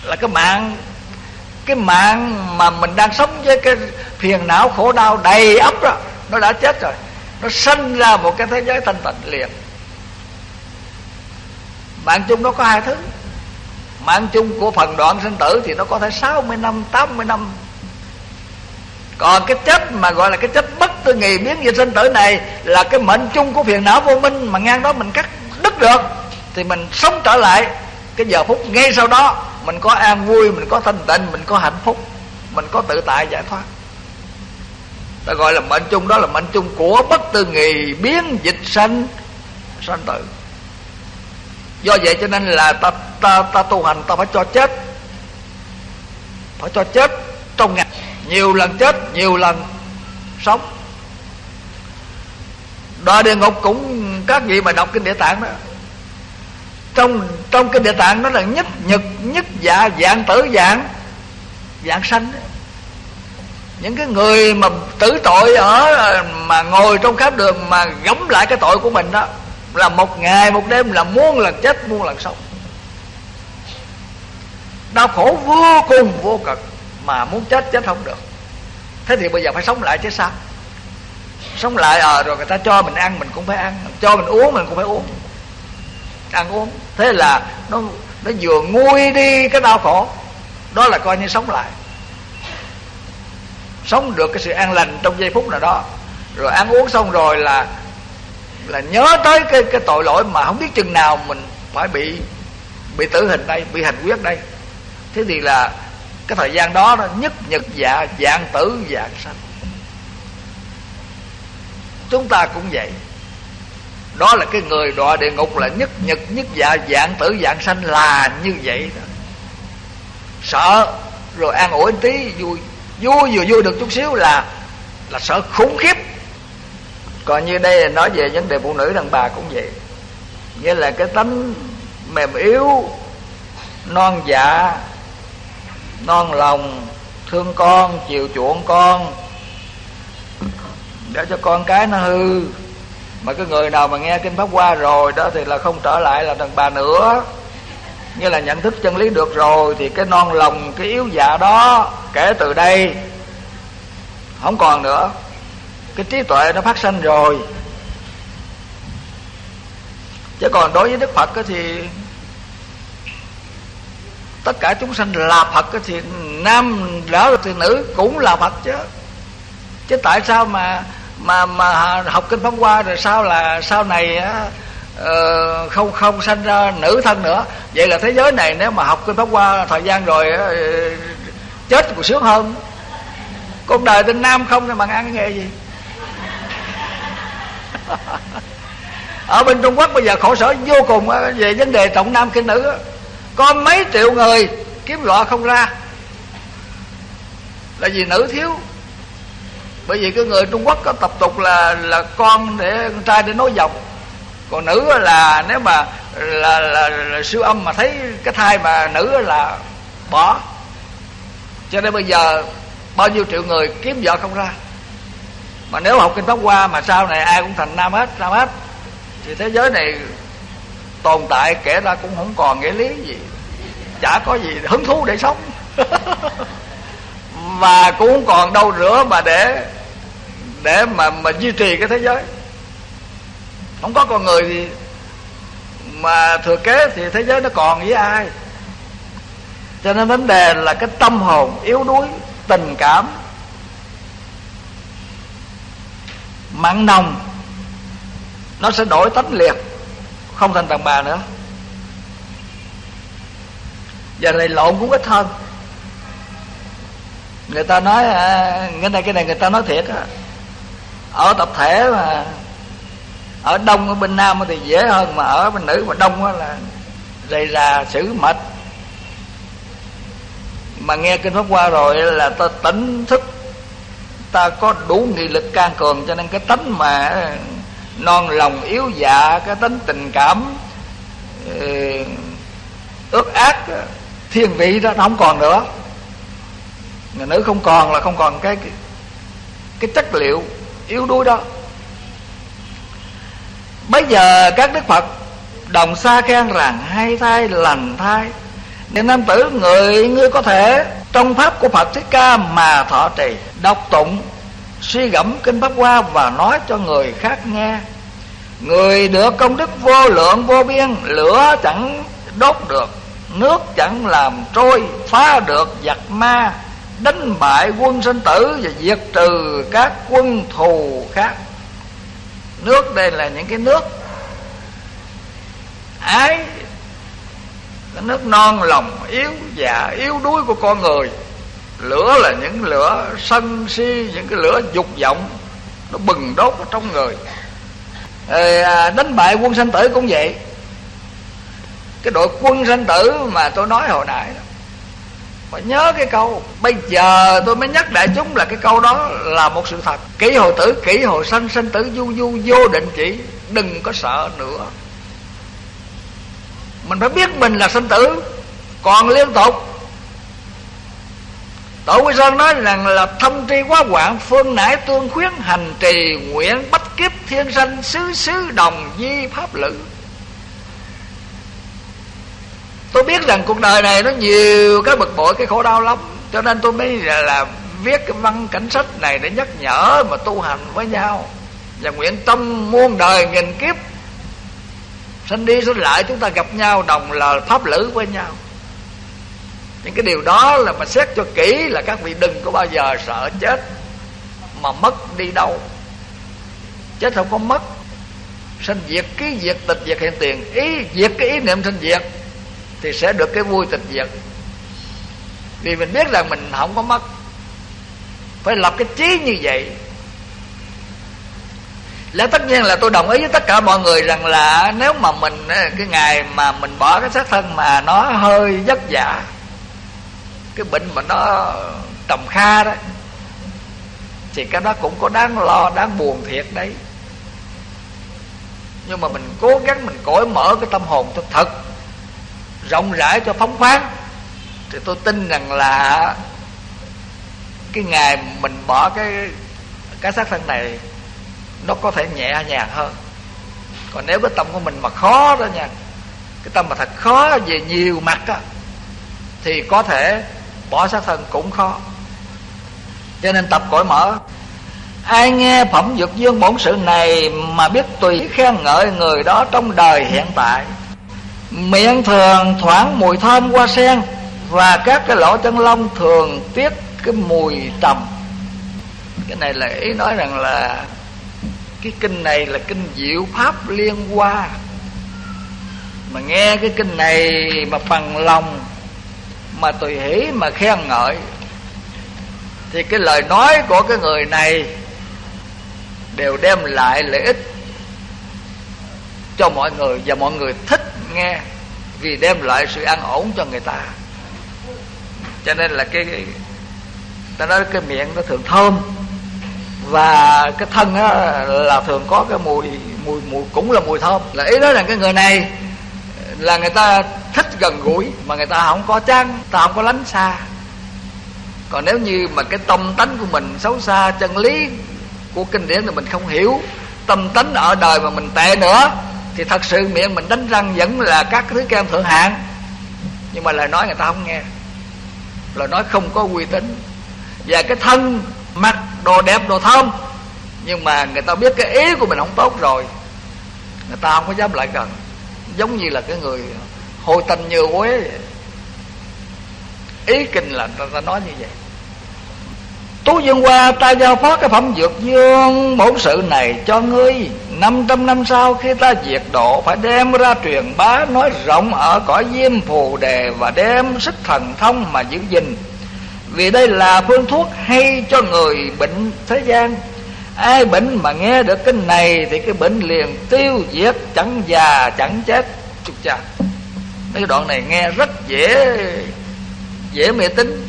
Là cái mạng cái mạng mà mình đang sống với cái phiền não khổ đau đầy ấp đó, nó đã chết rồi. Nó sinh ra một cái thế giới thanh tịnh liền. Mạng chung nó có hai thứ. Mạng chung của phần đoạn sinh tử thì nó có thể 60 năm 80 năm còn cái chết mà gọi là cái chết bất tư nghì biến dịch sinh tử này là cái mệnh chung của phiền não vô minh mà ngang đó mình cắt đứt được. Thì mình sống trở lại cái giờ phút ngay sau đó, mình có an vui, mình có thanh tịnh, mình có hạnh phúc, mình có tự tại giải thoát. Ta gọi là mệnh chung đó là mệnh chung của bất tư nghì biến dịch sanh sanh tử. Do vậy cho nên là ta ta ta tu hành, ta phải cho chết. Phải cho chết trong ngày nhiều lần chết, nhiều lần sống. Đọa địa ngục cũng các vị mà đọc kinh địa tạng đó, trong trong kinh địa tạng nó là nhất nhật, nhất dạ dạng tử, dạng dạng sanh đó. những cái người mà tử tội ở, mà ngồi trong khám đường mà gống lại cái tội của mình đó, là một ngày, một đêm, là muôn lần chết, muôn lần sống. Đau khổ vô cùng, vô cực mà muốn chết chết không được. Thế thì bây giờ phải sống lại chứ sao? Sống lại ờ à, rồi người ta cho mình ăn mình cũng phải ăn. Cho mình uống mình cũng phải uống. Ăn uống. Thế là nó nó vừa nguôi đi cái đau khổ. Đó là coi như sống lại. Sống được cái sự an lành trong giây phút nào đó. Rồi ăn uống xong rồi là là nhớ tới cái cái tội lỗi mà không biết chừng nào mình phải bị bị tử hình đây bị hành quyết đây. Thế thì là cái thời gian đó nó nhất nhật dạ dạng tử dạng sanh. Chúng ta cũng vậy. Đó là cái người đọa địa ngục là nhất nhật, nhất dạ dạng tử, dạng sanh là như vậy đó. Sợ rồi an ủi tí, vui vui vừa vui được chút xíu là là sợ khủng khiếp. Còn như đây là nói về vấn đề phụ nữ, đàn bà cũng vậy. Nghĩa là cái tánh mềm yếu, non dạ non lòng, thương con, chiều chuộng con, để cho con cái nó hư. Mà cái người nào mà nghe kinh pháp qua rồi, đó thì là không trở lại là đàn bà nữa. Như là nhận thức chân lý được rồi, thì cái non lòng, cái yếu dạ đó, kể từ đây, không còn nữa. Cái trí tuệ nó phát sinh rồi. Chứ còn đối với đức phật thì tất cả chúng sanh là phật thì nam đó thì nữ cũng là phật chứ. Chứ tại sao mà mà mà học kinh pháp hoa rồi sao là sau này á, uh, không không sanh ra nữ thân nữa? Vậy là thế giới này nếu mà học kinh pháp hoa thời gian rồi uh, chết còn sướng hơn. Con đời tên nam không thì bằng ăn cái nghề gì. Ở bên trung quốc bây giờ khổ sở vô cùng về vấn đề trọng nam kinh nữ có mấy triệu người kiếm vợ không ra. Là vì nữ thiếu. Bởi vì cái người trung quốc có tập tục là là con để con trai để nối dòng. Còn nữ là nếu mà là, là, là siêu âm mà thấy cái thai mà nữ là bỏ. Cho nên bây giờ bao nhiêu triệu người kiếm vợ không ra. Mà nếu học kinh pháp hoa mà sau này ai cũng thành nam hết nam hết thì thế giới này tồn tại kể ra cũng không còn nghĩa lý gì. Chả có gì hứng thú để sống. Và cũng không còn đâu rửa mà để để mà mà duy trì cái thế giới. Không có con người gì mà thừa kế thì thế giới nó còn với ai? Cho nên vấn đề là cái tâm hồn yếu đuối, tình cảm, mặn nồng, nó sẽ đổi tánh liệt không thành đàn bà nữa. Giờ này lộn cũng ít hơn. Người ta nói à, cái này cái này người ta nói thiệt á. Ở tập thể mà ở đông ở bên nam thì dễ hơn mà ở bên nữ mà đông là rầy rà xử mệt. Mà nghe kinh pháp qua rồi là ta tỉnh thức. Ta có đủ nghị lực can cường cho nên cái tánh mà non lòng yếu dạ cái tính tình cảm ờ, ước ác thiên vị đó nó không còn nữa. Người nữ không còn là không còn cái cái, cái chất liệu yếu đuối đó. Bây giờ các đức phật đồng xa khen rằng hay thai lành thai nên nam tử người ngươi có thể trong pháp của phật thích ca mà thọ trì đọc tụng suy gẫm kinh pháp hoa và nói cho người khác nghe người được công đức vô lượng vô biên, lửa chẳng đốt được, nước chẳng làm trôi, phá được giặc ma, đánh bại quân sinh tử và diệt trừ các quân thù khác. Nước đây là những cái nước ái, cái nước non lòng yếu dạ yếu đuối của con người. Lửa là những lửa sân si, những cái lửa dục vọng, nó bừng đốt ở trong người rồi đánh bại quân sanh tử cũng vậy. Cái đội quân sanh tử mà tôi nói hồi nãy đó. Phải nhớ cái câu, bây giờ tôi mới nhắc đại chúng là cái câu đó là một sự thật. Kỹ hồi tử kỹ hồi sanh sanh tử du du, vô định chỉ đừng có sợ nữa. Mình phải biết mình là sanh tử, còn liên tục Tổ Quy Sơn nói rằng là thông tri quá quạng Phương nải tương khuyến hành trì Nguyện bách kiếp thiên sanh Xứ xứ đồng di pháp lữ Tôi biết rằng cuộc đời này nó nhiều cái bực bội Cái khổ đau lắm. Cho nên tôi mới là, là viết cái văn cảnh sách này Để nhắc nhở mà tu hành với nhau. Và nguyện tâm muôn đời nghìn kiếp Sinh đi sinh lại chúng ta gặp nhau Đồng là pháp lữ với nhau những cái điều đó là mà xét cho kỹ là các vị đừng có bao giờ sợ chết mà mất đi đâu. Chết không có mất. Sinh diệt ký diệt tịch diệt hiện tiền. Ý diệt cái ý niệm sinh diệt thì sẽ được cái vui tịch diệt. Vì mình biết rằng mình không có mất. Phải lập cái trí như vậy. Lẽ tất nhiên là tôi đồng ý với tất cả mọi người rằng là nếu mà mình, cái ngày mà mình bỏ cái xác thân mà nó hơi vất vả cái bệnh mà nó trầm kha đó, thì cái đó cũng có đáng lo, đáng buồn thiệt đấy. Nhưng mà mình cố gắng, mình cởi mở cái tâm hồn cho thật, rộng rãi cho phóng khoáng, thì tôi tin rằng là cái ngày mình bỏ cái cái xác thân này, nó có thể nhẹ nhàng hơn. Còn nếu cái tâm của mình mà khó đó nha, cái tâm mà thật khó về nhiều mặt á, thì có thể bỏ xác thân cũng khó. Cho nên tập cõi mở. Ai nghe phẩm dược dương bổn sự này mà biết tùy khen ngợi người đó trong đời hiện tại, miệng thường thoảng mùi thơm qua sen và các cái lỗ chân lông thường tiết cái mùi trầm. Cái này là ý nói rằng là cái kinh này là kinh diệu pháp liên hoa. Mà nghe cái kinh này mà bằng lòng mà tùy hỷ mà khen ngợi. Thì cái lời nói của cái người này đều đem lại lợi ích cho mọi người và mọi người thích nghe vì đem lại sự an ổn cho người ta. Cho nên là cái, cái ta nói cái miệng nó thường thơm và cái thân á, là thường có cái mùi mùi mùi cũng là mùi thơm. Là ý nói rằng cái người này là người ta thích gần gũi mà người ta không có chán, ta không có lánh xa. Còn nếu như mà cái tâm tánh của mình xấu xa, chân lý của kinh điển thì mình không hiểu, tâm tánh ở đời mà mình tệ nữa, thì thật sự miệng mình đánh răng vẫn là các thứ kem thượng hạng. Nhưng mà lời nói người ta không nghe. Lời nói không có uy tín. Và cái thân mặc đồ đẹp, đồ thơm, nhưng mà người ta biết cái ý của mình không tốt rồi, người ta không có dám lại gần giống như là cái người hôi tanh như quế ý kinh là ta, ta nói như vậy. Tú Dương qua ta giao phó cái phẩm dược dương bổn sự này cho ngươi. Năm trăm năm sau khi ta diệt độ Phải đem ra truyền bá nói rộng ở cõi diêm phù đề Và đem sức thần thông mà giữ gìn. Vì đây là phương thuốc hay cho người bệnh thế gian. Ai bệnh mà nghe được cái này Thì cái bệnh liền tiêu diệt, chẳng già, chẳng chết. Chúc cha. Mấy cái đoạn này nghe rất dễ Dễ mê tín.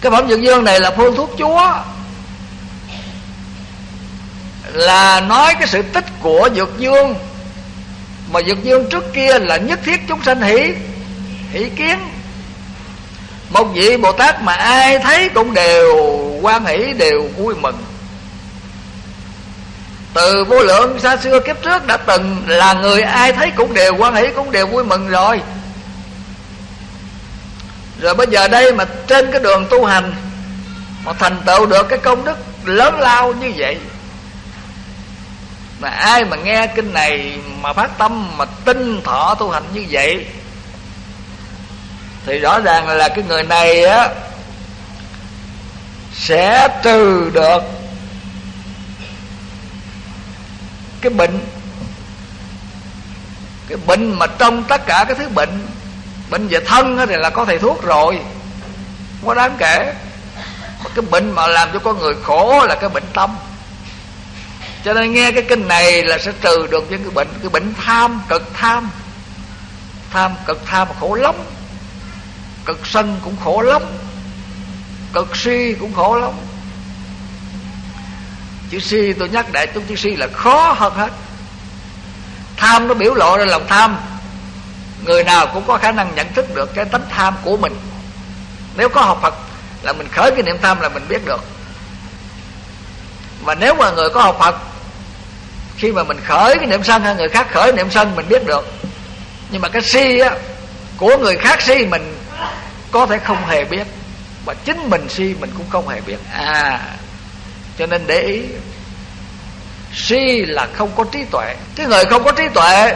Cái phẩm dược dương này là phương thuốc chúa. Là nói cái sự tích của dược dương. Mà dược dương trước kia là nhất thiết chúng sanh hỷ hỷ kiến. Một vị bồ tát mà ai thấy cũng đều quan hỷ, đều vui mừng từ vô lượng xa xưa kiếp trước đã từng là người ai thấy cũng đều quan hỷ, cũng đều vui mừng rồi. Rồi bây giờ đây mà trên cái đường tu hành mà thành tựu được cái công đức lớn lao như vậy, mà ai mà nghe kinh này mà phát tâm, mà tinh thọ tu hành như vậy, thì rõ ràng là cái người này á, sẽ trừ được cái bệnh cái bệnh mà trong tất cả cái thứ bệnh bệnh về thân thì là có thầy thuốc rồi, không có đáng kể. Mà cái bệnh mà làm cho con người khổ là cái bệnh tâm. Cho nên nghe cái kinh này là sẽ trừ được những cái bệnh cái bệnh tham, cực tham. Tham, cực tham khổ lắm. Cực sân cũng khổ lắm. Cực si cũng khổ lắm chữ si tôi nhắc đại chúng chữ si là khó hơn hết. Tham nó biểu lộ ra lòng tham. Người nào cũng có khả năng nhận thức được cái tánh tham của mình. Nếu có học Phật là mình khởi cái niệm tham là mình biết được. Mà nếu mà người có học Phật, khi mà mình khởi cái niệm sân hay người khác khởi niệm sân mình biết được. Nhưng mà cái si á, của người khác si mình có thể không hề biết. Và chính mình si mình cũng không hề biết. À cho nên để ý si là không có trí tuệ. Cái người không có trí tuệ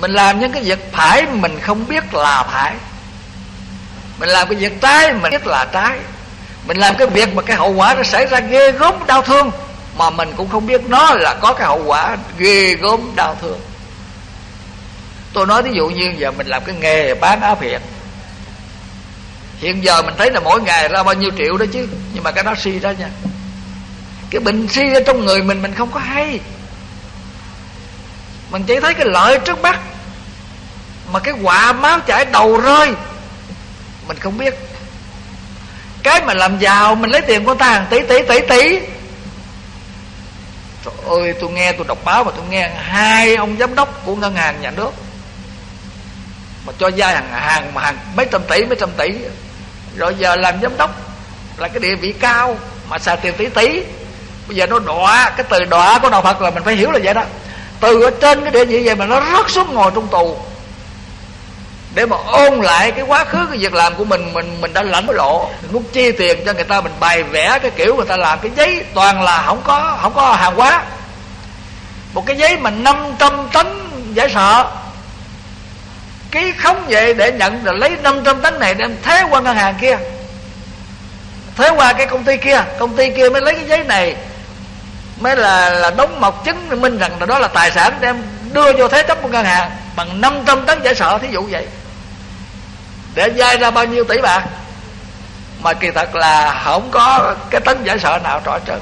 mình làm những cái việc phải mình không biết là phải. Mình làm cái việc trái mình biết là trái. Mình làm cái việc mà cái hậu quả nó xảy ra ghê gớm đau thương mà mình cũng không biết nó là có cái hậu quả ghê gớm đau thương. Tôi nói ví dụ như giờ mình làm cái nghề bán áo việt, hiện giờ mình thấy là mỗi ngày ra bao nhiêu triệu đó chứ nhưng mà cái đó si đó nha cái bệnh si ở trong người mình mình không có hay. Mình chỉ thấy cái lợi trước mắt. Mà cái quả máu chảy đầu rơi, mình không biết. Cái mà làm giàu, mình lấy tiền của ta hàng tỷ tỷ tỷ tỷ. Trời ơi, tôi nghe, tôi đọc báo mà tôi nghe hai ông giám đốc của ngân hàng nhà nước. Mà cho vay hàng hàng mà hàng mấy trăm tỷ, mấy trăm tỷ. Rồi giờ làm giám đốc là cái địa vị cao, mà xài tiền tỷ tỷ bây giờ nó đọa, cái từ đọa của đạo Phật là mình phải hiểu là vậy đó. Từ ở trên cái địa vị vậy mà nó rớt xuống ngồi trong tù. Để mà ôn lại cái quá khứ, cái việc làm của mình mình mình đã lãnh lộ. Mình muốn chi tiền cho người ta, mình bày vẽ cái kiểu người ta làm. Cái giấy toàn là không có không có hàng hóa. Một cái giấy mà 500 tấn giải sợ. Ký không vậy để nhận rồi lấy 500 tấn này đem thế qua ngân hàng kia. Thế qua cái công ty kia, công ty kia mới lấy cái giấy này mới là là đóng mộc chứng minh rằng là đó là tài sản đem đưa vô thế chấp của ngân hàng. Bằng 500 tấn giải sợ thí dụ vậy. Để vay ra bao nhiêu tỷ bạc. Mà kỳ thật là không có cái tấn giải sợ nào trọ trơn.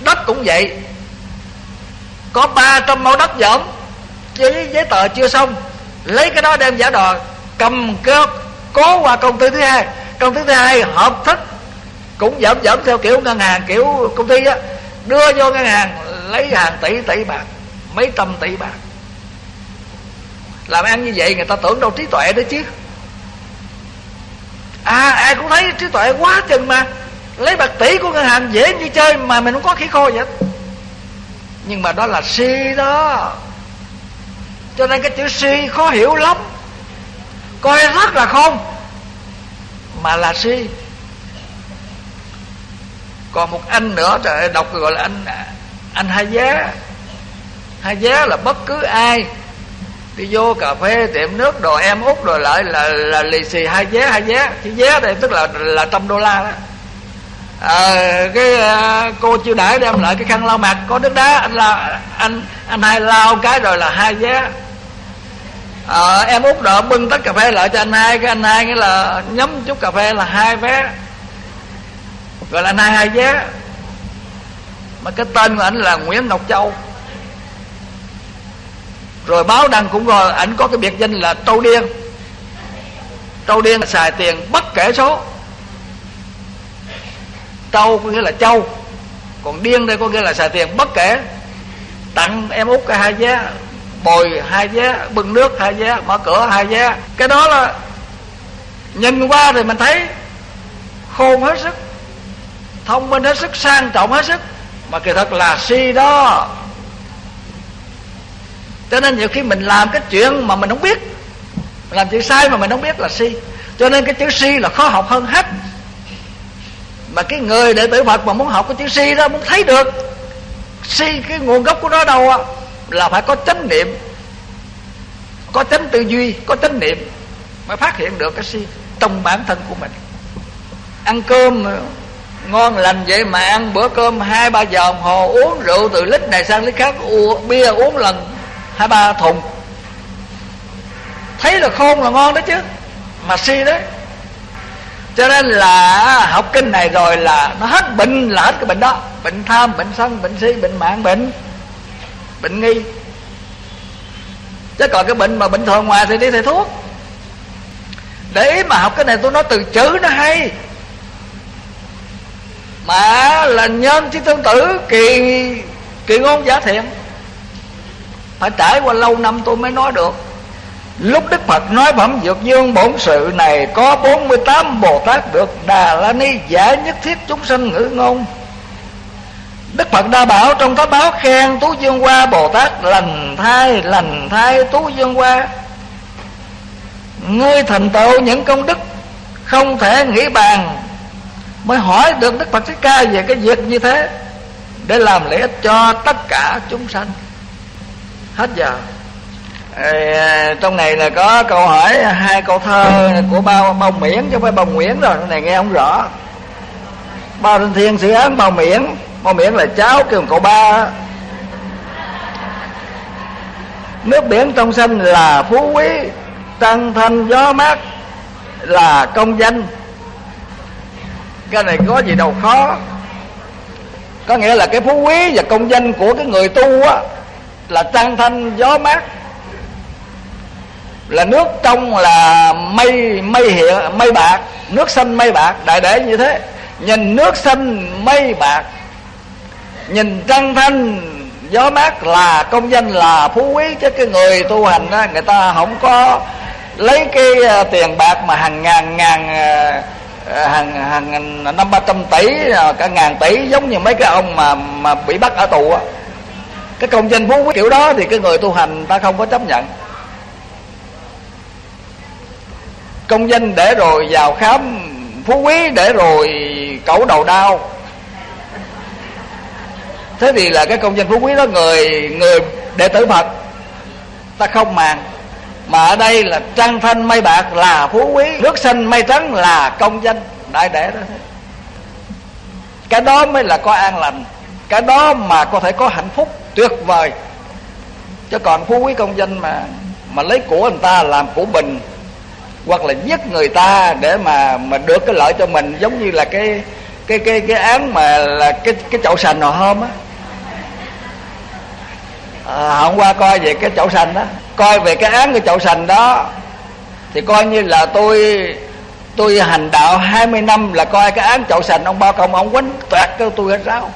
Đất cũng vậy. Có 300 mẫu đất dởm. Với giấy tờ chưa xong. Lấy cái đó đem giả đò cầm cơ cố qua công ty thứ hai. Công ty thứ hai hợp thức cũng giảm giảm theo kiểu ngân hàng, kiểu công ty á. Đưa vô ngân hàng, lấy hàng tỷ tỷ bạc, mấy trăm tỷ bạc. Làm ăn như vậy người ta tưởng đâu trí tuệ đó chứ. À ai cũng thấy trí tuệ quá chừng mà. Lấy bạc tỷ của ngân hàng dễ như chơi mà mình không có khí khô vậy nhưng mà đó là si đó. Cho nên cái chữ si khó hiểu lắm. Coi rất là không, mà là si còn một anh nữa trời đọc gọi là anh anh hai giá. Hai giá là bất cứ ai. Đi vô cà phê tiệm nước đồ em út rồi lại là là lì xì hai vé hai vé chỉ vé đây tức là là trăm đô la đó. À, cái à, cô chưa đãi đem lại cái khăn lau mặt có nước đá anh la anh anh hai lau cái rồi là hai vé à, ờ, em út đỡ bưng tách cà phê lại cho anh hai cái anh hai nghĩa là nhấm chút cà phê là hai vé gọi là nai hai vé. Mà cái tên của anh là nguyễn ngọc châu. Rồi báo đăng cũng rồi, ảnh có cái biệt danh là trâu điên. Trâu điên là xài tiền bất kể số. Trâu có nghĩa là châu. Còn điên đây có nghĩa là xài tiền bất kể. Tặng em út cái hai vé, bồi hai vé, bưng nước hai vé, mở cửa hai vé. Cái đó là nhìn qua thì mình thấy khôn hết sức thông minh hết sức, sang trọng hết sức. Mà kỳ thật là si đó. Cho nên nhiều khi mình làm cái chuyện mà mình không biết làm chuyện sai mà mình không biết là si. Cho nên cái chữ si là khó học hơn hết. Mà cái người đệ tử Phật mà muốn học cái chữ si đó, muốn thấy được si cái nguồn gốc của nó đâu á, là phải có chánh niệm, có chánh tư duy, có chánh niệm mới phát hiện được cái si trong bản thân của mình. Ăn cơm ngon lành vậy mà ăn bữa cơm hai ba giờ đồng hồ uống rượu từ lít này sang lít khác uống, bia uống lần hai ba thùng. Thấy là khôn là ngon đó chứ mà si đấy. Cho nên là học kinh này rồi là nó hết bệnh là hết cái bệnh đó. Bệnh tham bệnh sân bệnh si bệnh mạng bệnh bệnh nghi. Chứ còn cái bệnh mà bệnh thường ngoài thì đi thầy thuốc. Để ý mà học cái này tôi nói từ chữ nó hay mà là nhân chi tương tử, kỳ kỳ ngôn giả thiện. Phải trải qua lâu năm tôi mới nói được. Lúc đức phật nói phẩm dược dương bổn sự này, có 48 bồ tát được đà la ni giả nhất thiết chúng sanh ngữ ngôn. Đức phật đa bảo trong tá báo khen tú dương hoa, bồ tát lành thai lành thai tú dương hoa. Ngươi thành tựu những công đức không thể nghĩ bàn mới hỏi được đức phật thích ca về cái việc như thế để làm lễ cho tất cả chúng sanh. Hết giờ. À, trong này là có câu hỏi hai câu thơ của bao bao miễn chứ không phải bao nguyễn rồi cái này nghe không rõ. Bao thanh thiên xử án bao miễn bao miễn là cháu kêu cậu ba. Nước biển trong xanh là phú quý trăng thanh gió mát là công danh cái này có gì đâu khó. Có nghĩa là cái phú quý và công danh của cái người tu á, là trăng thanh, gió mát. Là nước trong là mây mây hiện mây bạc. Nước xanh, mây bạc. Đại để như thế. Nhìn nước xanh, mây bạc. Nhìn trăng thanh, gió mát là công danh, là phú quý. Chứ cái người tu hành á, người ta không có lấy cái à, tiền bạc mà hàng ngàn ngàn à, Ờ, hàng hàng năm ba trăm tỷ ờ, cả ngàn tỷ, giống như mấy cái ông mà mà bị bắt ở tù á. Cái công danh phú quý kiểu đó thì cái người tu hành ta không có chấp nhận. Công danh để rồi vào khám phú quý để rồi cẩu đầu đau. Thế thì là cái công danh phú quý đó người người đệ tử phật, ta không màng mà ở đây là trăng thanh mây bạc là phú quý nước xanh mây trắng là công danh. Đại đệ đó. Cái đó mới là có an lành. Cái đó mà có thể có hạnh phúc tuyệt vời. Chứ còn phú quý công danh mà mà lấy của người ta làm của mình hoặc là giết người ta để mà mà được cái lợi cho mình giống như là cái cái cái cái án mà là cái cái chậu sành nọ hôm á. À, hôm qua coi về cái chậu sành đó coi về cái án cái chậu sành đó, thì coi như là tôi tôi hành đạo 20 năm là coi cái án chậu sành ông bao công, ông quánh toẹt cho tôi hết ráo.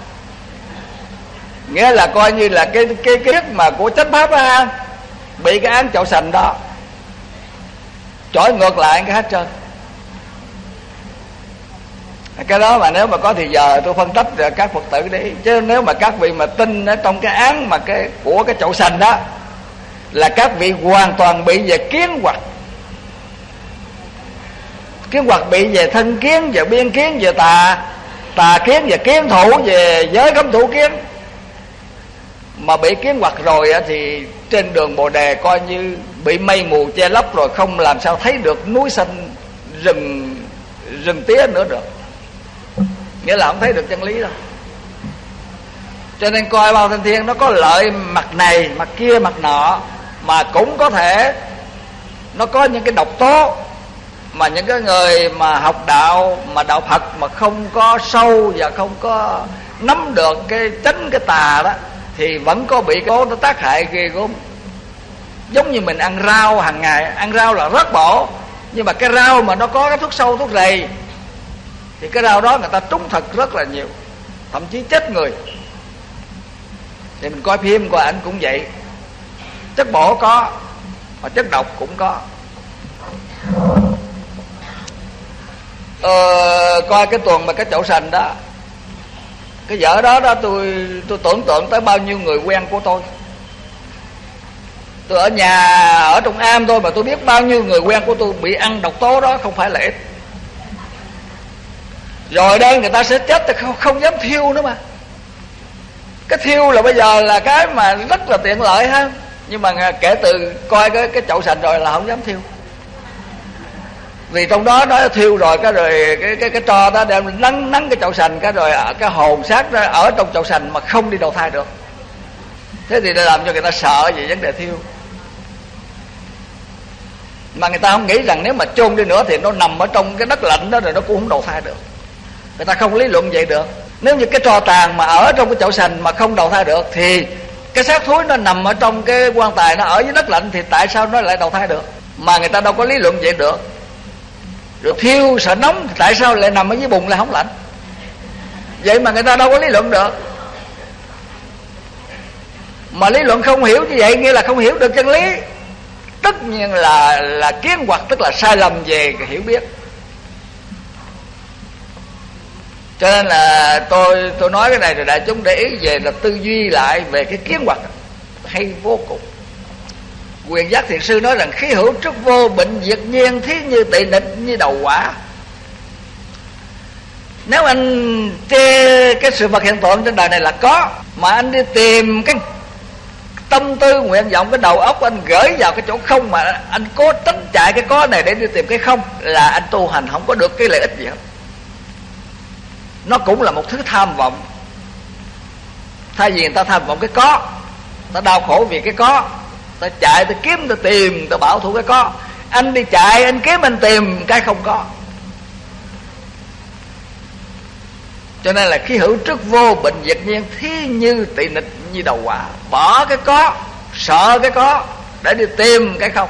Nghĩa là coi như là cái cái cái mà của chánh pháp á bị cái án chậu sành đó trói ngược lại cái hết trơn. Cái đó mà nếu mà có thì giờ tôi phân tích các phật tử đi. Chứ nếu mà các vị mà tin ở trong cái án mà cái, của cái chậu sành đó là các vị hoàn toàn bị về kiến hoặc. Kiến hoặc bị về thân kiến, về biên kiến, về tà tà kiến, về kiến thủ, về giới cấm thủ kiến. Mà bị kiến hoặc rồi thì trên đường bồ đề coi như bị mây mù che lấp rồi không làm sao thấy được núi xanh rừng rừng tía nữa được. Nghĩa là không thấy được chân lý đâu. Cho nên coi bao thanh thiên nó có lợi mặt này, mặt kia, mặt nọ mà cũng có thể nó có những cái độc tố, mà những cái người mà học đạo, mà đạo Phật mà không có sâu và không có nắm được cái tránh cái tà đó, thì vẫn có bị cố nó tác hại ghê gớm. Giống như mình ăn rau hàng ngày, ăn rau là rất bổ, nhưng mà cái rau mà nó có cái thuốc sâu, thuốc rầy, thì cái rau đó người ta trúng thật rất là nhiều, thậm chí chết người. Thì mình coi phim coi ảnh cũng vậy chất bổ có mà chất độc cũng có. Ờ, coi cái tuần mà cái chậu sành đó cái vợ đó đó tôi tôi tưởng tượng tới bao nhiêu người quen của tôi. Tôi ở nhà ở trong am thôi mà tôi biết bao nhiêu người quen của tôi bị ăn độc tố đó không phải là ít. Rồi đây người ta sẽ chết thì không, không dám thiêu nữa mà. Cái thiêu là bây giờ là cái mà rất là tiện lợi ha nhưng mà kể từ coi cái cái chậu sành rồi là không dám thiêu. Vì trong đó nó thiêu rồi, cái rồi cái cái cái tro đó đem nắng nắng cái chậu sành, cái rồi à, cái hồn xác đó ở trong chậu sành mà không đi đầu thai được. Thế thì nó làm cho người ta sợ về vấn đề thiêu. Mà người ta không nghĩ rằng nếu mà chôn đi nữa thì nó nằm ở trong cái đất lạnh đó rồi nó cũng không đầu thai được. Người ta không lý luận vậy được. Nếu như cái tro tàn mà ở trong cái chậu sành mà không đầu thai được thì cái xác thối nó nằm ở trong cái quan tài, nó ở dưới đất lạnh thì tại sao nó lại đầu thai được? Mà người ta đâu có lý luận vậy được. Rồi thiêu, sợ nóng thì tại sao lại nằm ở dưới bùn lại không lạnh? Vậy mà người ta đâu có lý luận được. Mà lý luận không hiểu như vậy nghĩa là không hiểu được chân lý. Tất nhiên là là kiến hoặc tức là sai lầm về hiểu biết. Cho nên là tôi tôi nói cái này rồi đại chúng để ý về là tư duy lại về cái kiến hoạch. Hay vô cùng. Quyền giác thiền sư nói rằng khí hữu trúc vô, bệnh diệt nhiên, thí như tị nịch, như đầu quả. Nếu anh chê cái sự vật hiện tượng trên đời này là có, mà anh đi tìm cái tâm tư, nguyện vọng, cái đầu óc anh gửi vào cái chỗ không mà anh cố tính chạy cái có này để đi tìm cái không, là anh tu hành không có được cái lợi ích gì hết nó cũng là một thứ tham vọng. Thay vì người ta tham vọng cái có, ta đau khổ vì cái có, ta chạy, ta kiếm, ta tìm, ta bảo thủ cái có. Anh đi chạy, anh kiếm, anh tìm, cái không có. Cho nên là khi hữu trước vô, bệnh diệt nhiên, thí như tị nịch như đầu quả. Bỏ cái có, sợ cái có, để đi tìm cái không.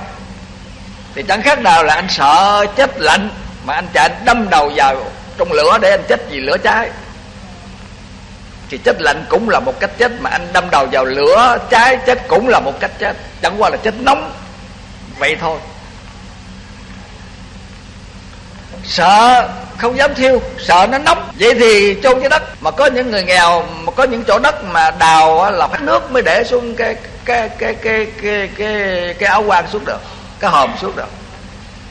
Thì chẳng khác nào là anh sợ chết lạnh, mà anh chạy đâm đầu vào trong lửa để anh chết vì lửa cháy. Thì chết lạnh cũng là một cách chết mà anh đâm đầu vào lửa cháy chết cũng là một cách chết. Chẳng qua là chết nóng. Vậy thôi. Sợ không dám thiêu sợ nó nóng. Vậy thì chôn cái đất. Mà có những người nghèo mà có những chỗ đất mà đào là phát nước mới để xuống cái cái cái cái cái cái, cái áo quan xuống được cái hòm xuống được.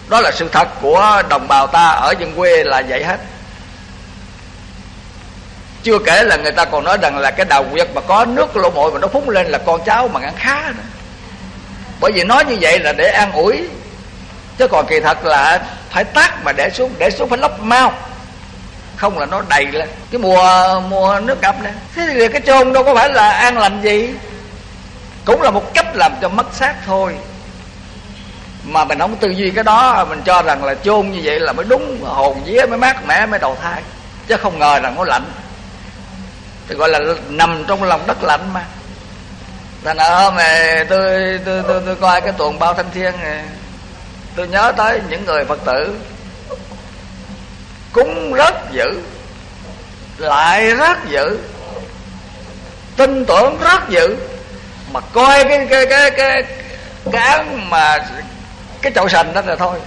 Đó là sự thật của đồng bào ta ở dân quê là vậy hết chưa kể là người ta còn nói rằng là cái đầu quyệt mà có nước lỗ mội mà nó phúng lên là con cháu mà ăn khá nữa. Bởi vì nói như vậy là để an ủi. Chứ còn kỳ thật là phải tắt mà để xuống để xuống phải lấp mau. Không là nó đầy lên. Cái mùa mùa nước ngập này. Thế thì cái chôn đâu có phải là an lành gì. Cũng là một cách làm cho mất xác thôi. Mà mình không tư duy cái đó, mình cho rằng là chôn như vậy là mới đúng, hồn vía, mới mát mẻ, mới đầu thai. Chứ không ngờ rằng nó lạnh thì gọi là nằm trong lòng đất lạnh mà. Thành ra hôm tôi, tôi, tôi, tôi, tôi coi cái tuồng bao thanh thiên này. Tôi nhớ tới những người phật tử cúng rất dữ lại rất dữ tin tưởng rất dữ. Mà coi cái cái cái cái cái án mà cái chậu sành đó là thôi.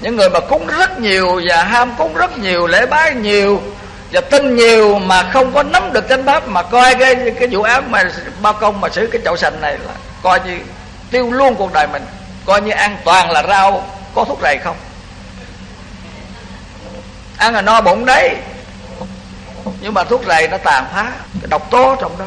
Những người mà cúng rất nhiều và ham cúng rất nhiều lễ bái nhiều và tin nhiều mà không có nắm được chánh pháp mà coi cái cái vụ án mà bao công mà xử cái chậu sành này là coi như tiêu luôn cuộc đời mình, coi như an toàn là rau. Có thuốc rầy không? Ăn là no bụng đấy. Nhưng mà thuốc rầy nó tàn phá, cái độc tố trong đó.